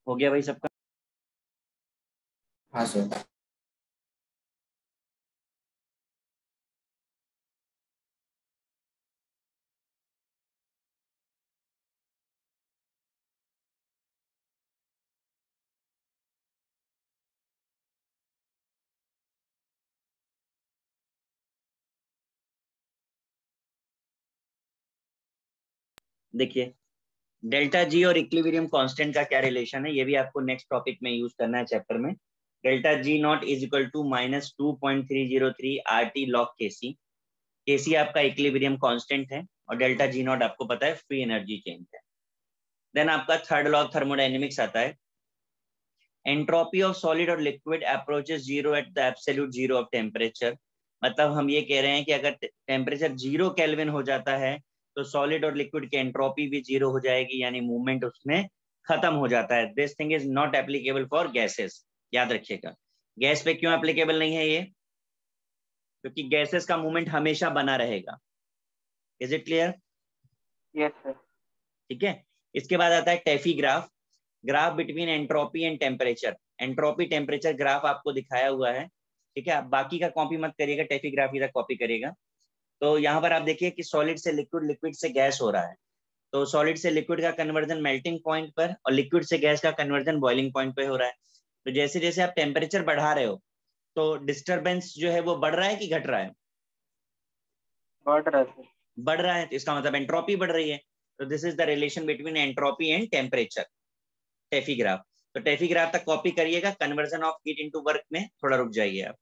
हो गया भाई सबका? हाँ सर देखिए, डेल्टा जी और इक्विलिब्रियम कांस्टेंट का क्या रिलेशन है, ये भी आपको नेक्स्ट टॉपिक में यूज़ करना है चैप्टर में। Delta G not is equal to minus two point three zero three R T log K C के सी आपका इक्विलिब्रियम कांस्टेंट है और डेल्टा जी नॉट आपको पता है फ्री एनर्जी चेंज है देन आपका थर्ड लॉ थर्मोडाइनमिक्स आता है। एंट्रोपी ऑफ़ सॉलिड और liquid approaches zero at the absolute zero of temperature मतलब हम ये कह रहे हैं कि अगर टेम्परेचर ज़ीरो केल्विन हो जाता है तो सॉलिड और लिक्विड की एंट्रोपी भी ज़ीरो हो जाएगी यानी मूवमेंट उसमें खत्म हो जाता है। This thing is not applicable for gases याद रखिएगा। गैस पे क्यों एप्लीकेबल नहीं है ये? क्योंकि गैसेस का मूवमेंट हमेशा बना रहेगा। Is it clear yes sir ठीक है? इसके बाद आता है T phi graph graph between entropy and temperature entropy temperature graph आपको दिखाया हुआ है। ठीक है? आप बाकी का कॉपी मत करिएगा टेफी ग्राफ इधर कॉपी करिएगा। तो यहाँ पर आप देखिए कि सॉलिड से लिक्विड लिक्विड से गैस हो रहा है। तो सॉलिड से लिक्विड का कन्वर्जन मेल्टिंग पॉइंट पर और लिक्विड से गैस का कन्वर्जन बॉइलिंग पॉइंट पर हो रहा है। तो जैसे जैसे आप टेम्परेचर बढ़ा रहे हो तो डिस्टरबेंस जो है वो बढ़ रहा है कि घट रहा है? बढ़ रहा है। बढ़ रहा है तो इसका मतलब एंट्रोपी बढ़ रही है। तो this is the relation between entropy and temperature T phi graph तो टेफीग्राफ तक कॉपी करिएगा conversion of heat into work में थोड़ा रुक जाइए आप।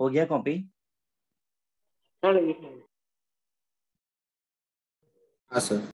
हो गया कॉपी हाँ सर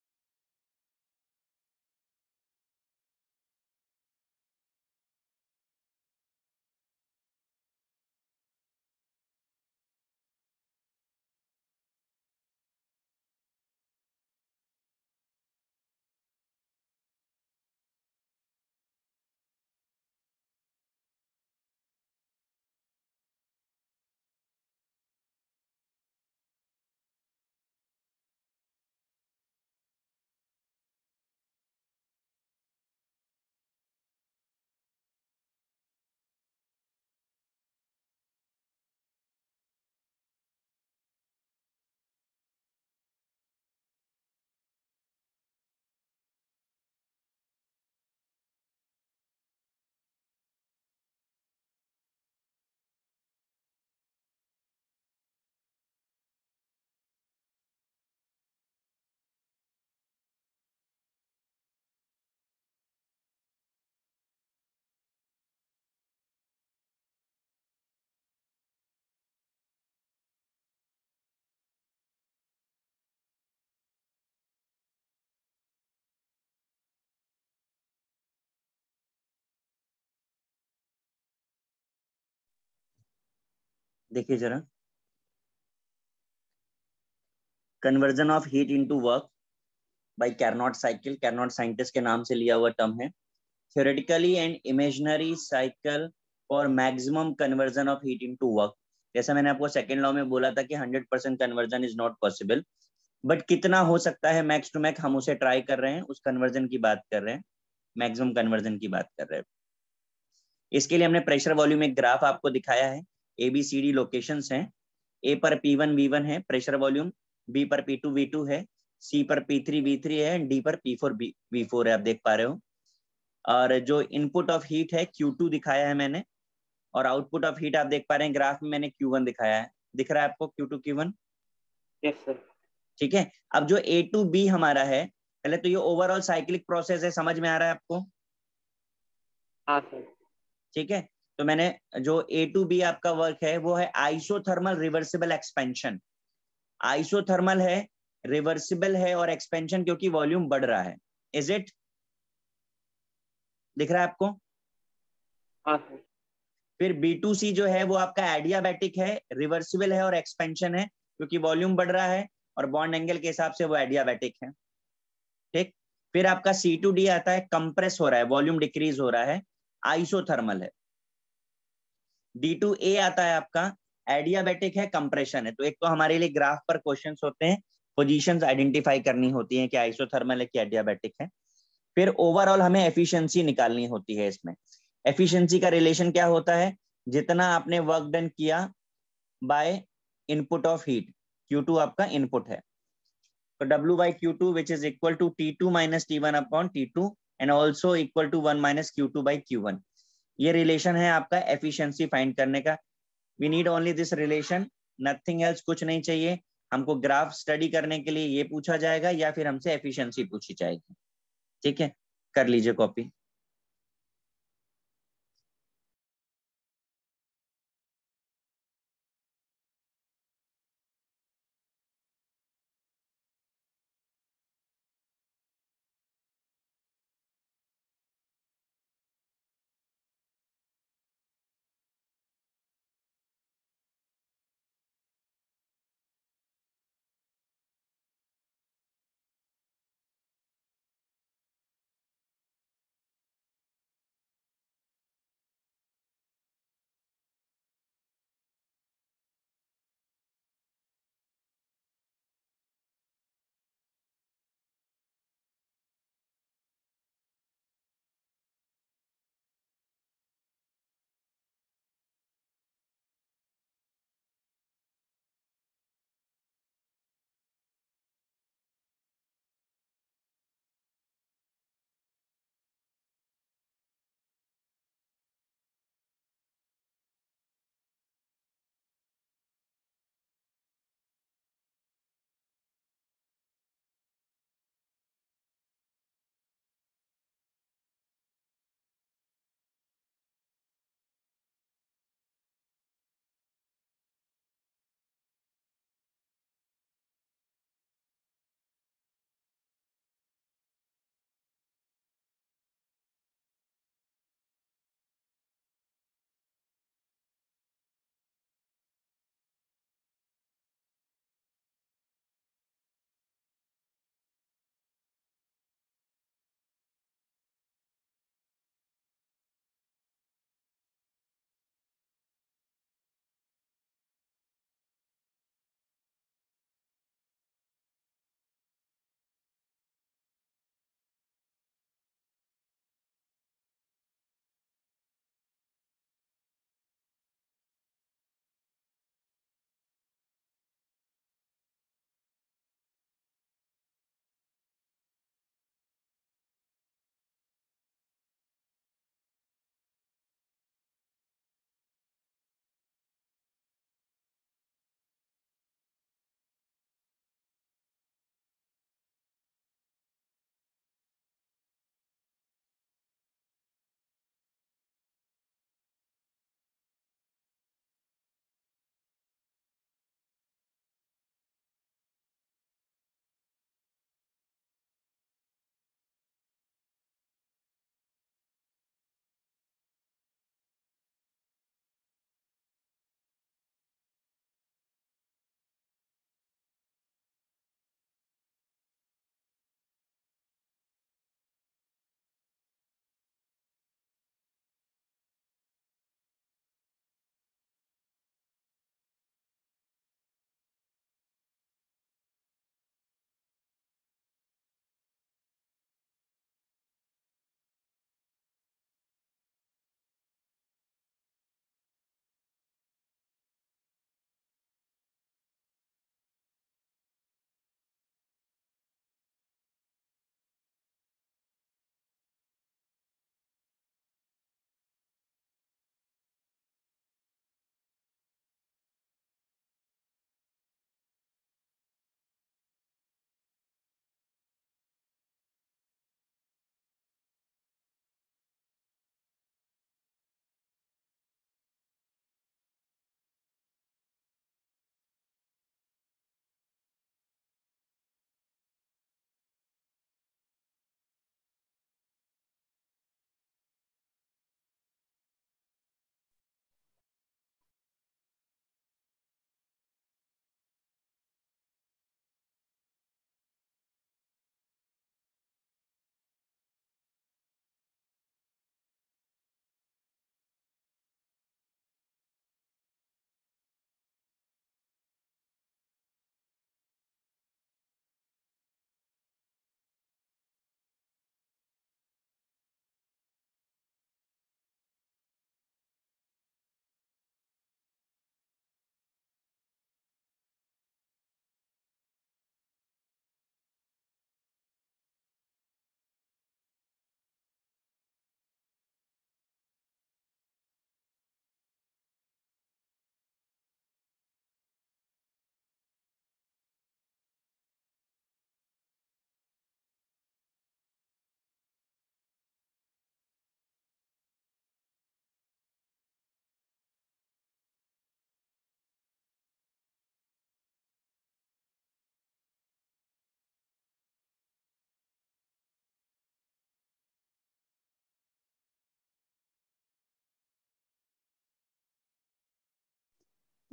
देखिए जरा। Conversion of heat into work by Carnot cycle Carnot scientist के नाम से लिया हुआ टर्म है। Theoretically and imaginary cycle for maximum conversion of heat into work जैसा मैंने आपको सेकेंड लॉ में बोला था कि 100 percent conversion is not possible but कितना हो सकता है मैक्स टू मैक्स हम उसे ट्राई कर रहे हैं, उस कन्वर्जन की बात कर रहे हैं। मैक्सिमम कन्वर्जन की बात कर रहे हैं। इसके लिए हमने प्रेशर वॉल्यूम एक ग्राफ आपको दिखाया है। A B C D location है। ए पर पी वन वी वन है प्रेशर वॉल्यूम बी पर पी टू वी टू है। सी पर पी थ्री वी थ्री है डी पर पी फोर वी फोर है आप देख पा रहे हो। और जो इनपुट ऑफ़ हीट है क्यू टू दिखाया है मैंने। और आउटपुट ऑफ़ हीट आप देख पा रहे हैं ग्राफ में मैंने क्यू वन दिखाया है। दिख रहा है आपको Q2 Q1 यस सर ठीक है। अब जो ए टू बी हमारा है पहले तो ये ओवरऑल साइक्लिक प्रोसेस है समझ में आ रहा है आपको? हाँ सर ठीक है। तो मैंने जो ए टू बी आपका वर्क है वो है आइसोथर्मल रिवर्सिबल एक्सपेंशन आइसोथर्मल है रिवर्सिबल है और एक्सपेंशन क्योंकि वॉल्यूम बढ़ रहा है. इज़ इट दिख रहा है आपको? हाँ फिर B2C जो है वो आपका एडियाबैटिक है रिवर्सिबल है और एक्सपेंशन है क्योंकि वॉल्यूम बढ़ रहा है और बॉन्ड एंगल के हिसाब से वो एडियाबैटिक है। ठीक? फिर आपका सी टू डी आता है कंप्रेस हो रहा है वॉल्यूम डिक्रीज हो रहा है आइसोथर्मल है। D2A आता है आपका एडियाबैटिक है कंप्रेशन है। तो एक तो हमारे लिए ग्राफ पर क्वेश्चंस होते हैं पोजीशंस आइडेंटिफाई करनी होती हैं कि आइसोथर्मल है कि एडियाबैटिक है। फिर ओवरऑल हमें एफिशिएंसी निकालनी होती है इसमें। एफिशिएंसी का रिलेशन क्या होता है? जितना आपने वर्क डन किया by input of heat Q2 आपका इनपुट है। तो W by Q2 which is equal to T2 minus T1 upon T2 and also equal to 1 minus Q2 by Q1 ये रिलेशन है आपका एफिशिएंसी फाइंड करने का। We need only this relation nothing else कुछ नहीं चाहिए। हमको ग्राफ स्टडी करने के लिए ये पूछा जाएगा या फिर हमसे एफिशिएंसी पूछी जाएगी। ठीक है? कर लीजिए कॉपी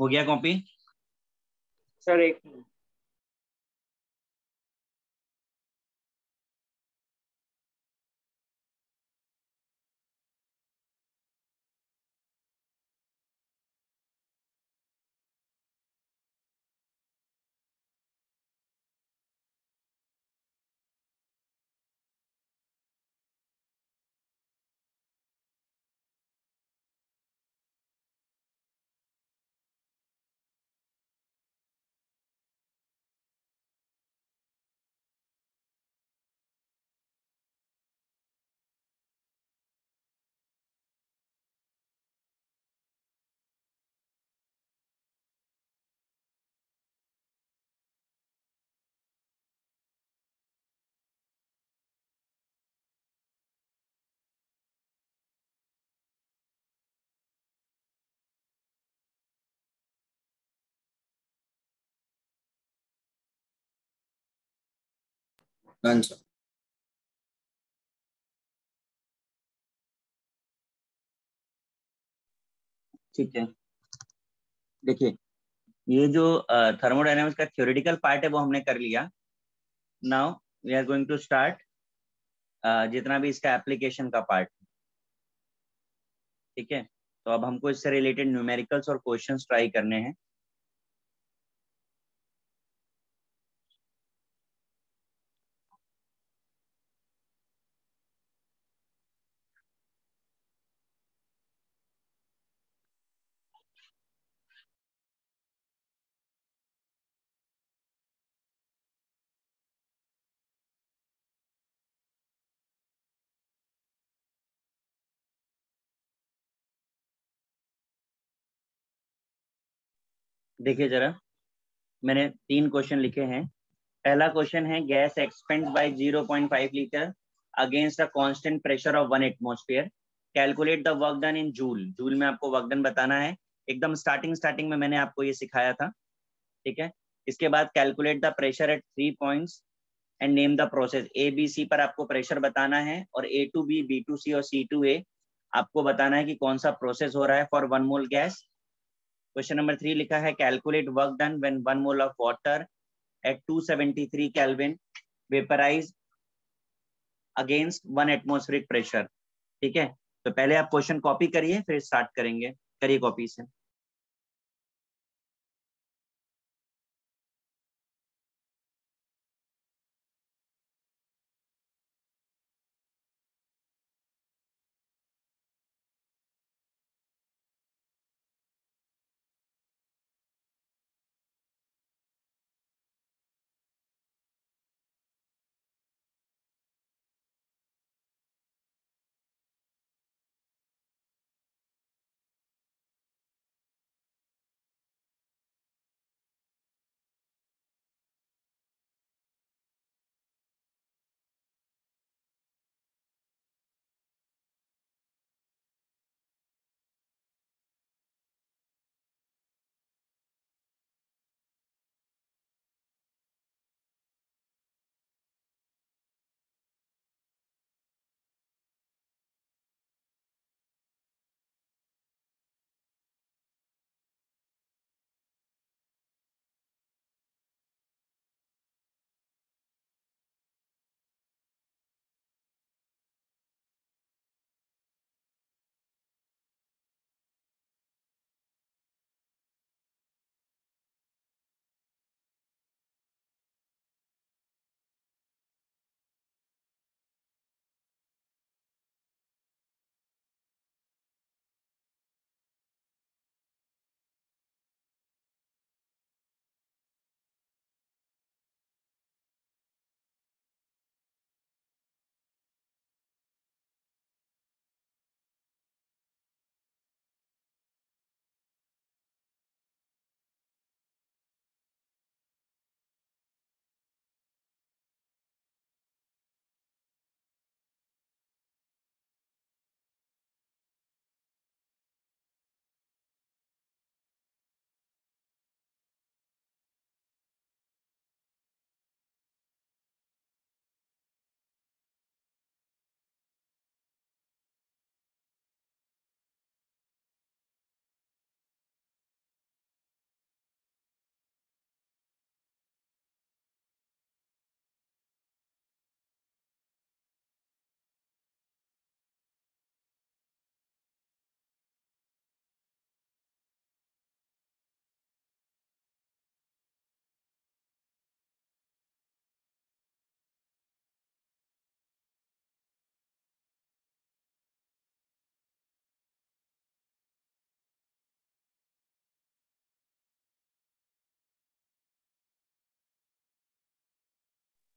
हो गया कॉपी? सर एक डन ठीक है। देखिए, ये जो थर्मोडायनेमिक्स का थ्योरेटिकल पार्ट है वो हमने कर लिया। Now we are going to start जितना भी इसका एप्लीकेशन का पार्ट ठीक है? तो अब हमको इससे रिलेटेड न्यूमेरिकल्स और क्वेश्चंस ट्राई करने हैं। देखिए जरा, मैंने तीन क्वेश्चन लिखे हैं। पहला क्वेश्चन है gas expand by 0.5 litre against a constant pressure of one atmosphere calculate the work done in joule joule में आपको वर्क डन बताना है। एकदम स्टार्टिंग स्टार्टिंग में मैंने आपको ये सिखाया था। ठीक है? इसके बाद calculate the pressure at three points and name the process A B C पर आपको प्रेशर बताना है और A to B B to C और सी टू ए आपको बताना है कि कौन सा प्रोसेस हो रहा है for one mole gas question number three लिखा है calculate work done when one mole of water at 273 kelvin vaporise against one atmospheric pressure ठीक है? तो पहले आप क्वेश्चन कॉपी करिए, फिर स्टार्ट करेंगे। करिए कॉपी से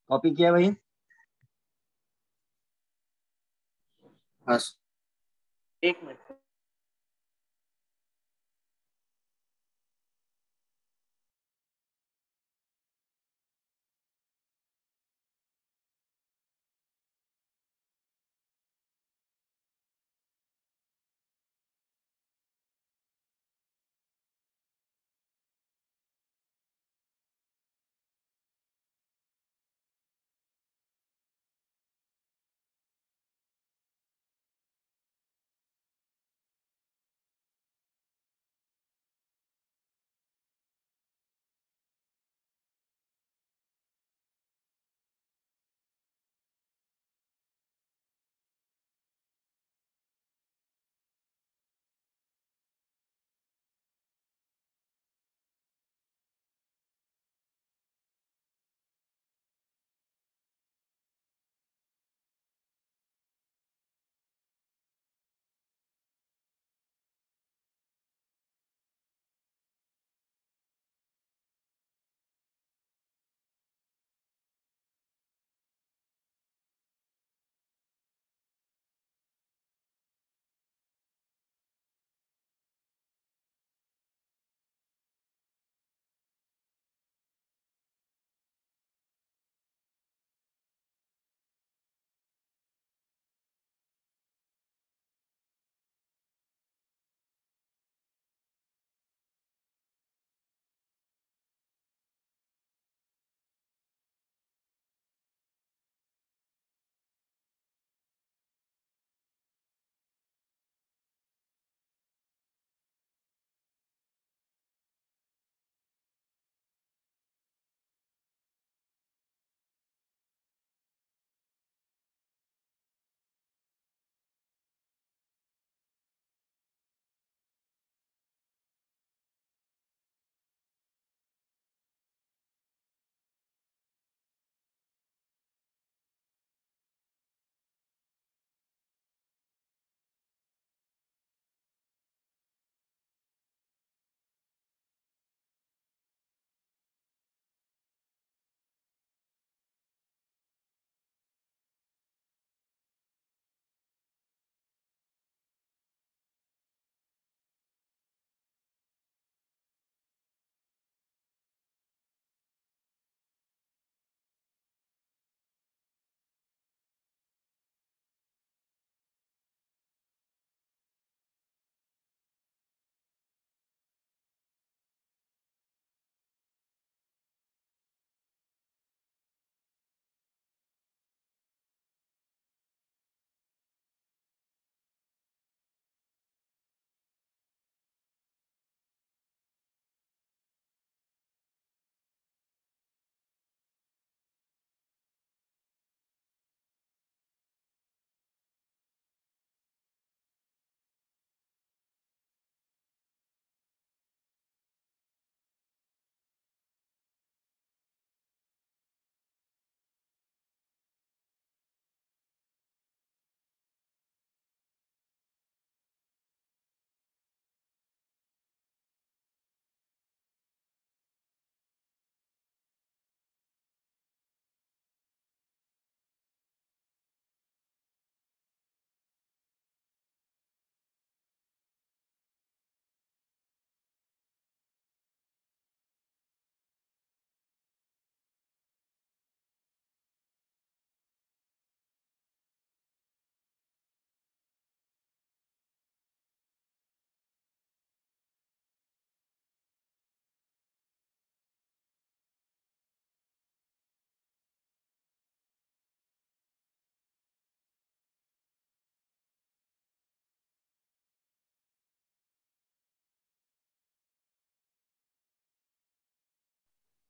कॉपी किया भाई? बस। एक मिनट।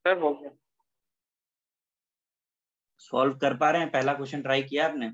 सर हो गया। सॉल्व कर पा रहे हैं पहला क्वेश्चन ट्राई किया आपने?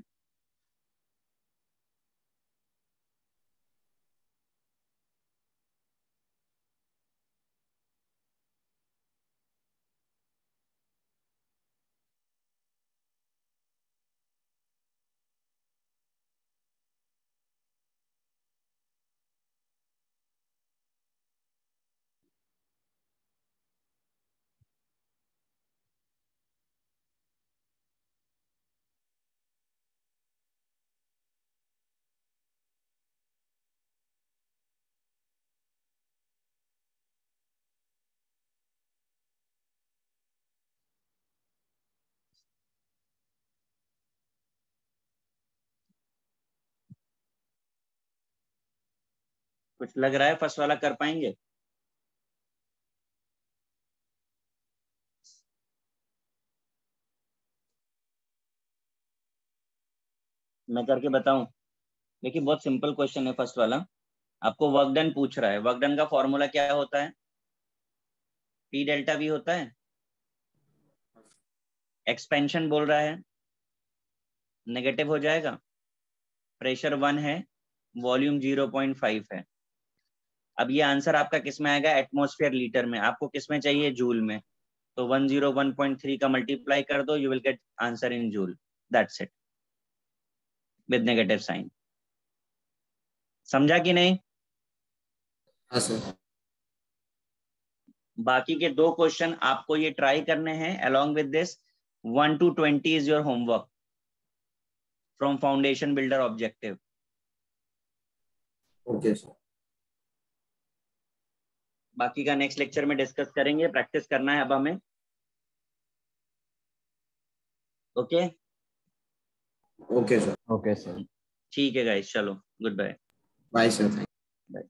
कुछ लग रहा है फ़र्स्ट वाला कर पाएँगे? मैं करके बताऊँ। देखिए, बहुत सिंपल क्वेश्चन है फ़र्स्ट वाला। आपको वर्क डन पूछ रहा है। वर्क डन का फॉर्मूला क्या होता है? पी डेल्टा भी होता है? एक्सपेंशन बोल रहा है। नेगेटिव हो जाएगा। प्रेशर वन है। वॉल्यूम ज़ीरो पॉइंट फाइव है। अब ये आंसर आपका किसमें आएगा? एटमोस्फेयर लीटर में। आपको किसमें चाहिए? जूल में। तो one zero one point three का मल्टीप्लाई कर दो you will get answer in joule. That's it with negative sign समझा कि नहीं? हाँ सर बाकी के दो क्वेश्चन आपको ये ट्राई करने हैं along with this one to twenty is your homework from foundation builder objective okay sir बाकी का नेक्स्ट लेक्चर में डिस्कस करेंगे प्रैक्टिस करना है अब हमें। Okay okay sir okay sir ठीक है गाइस चलो गुड बाय बाय सर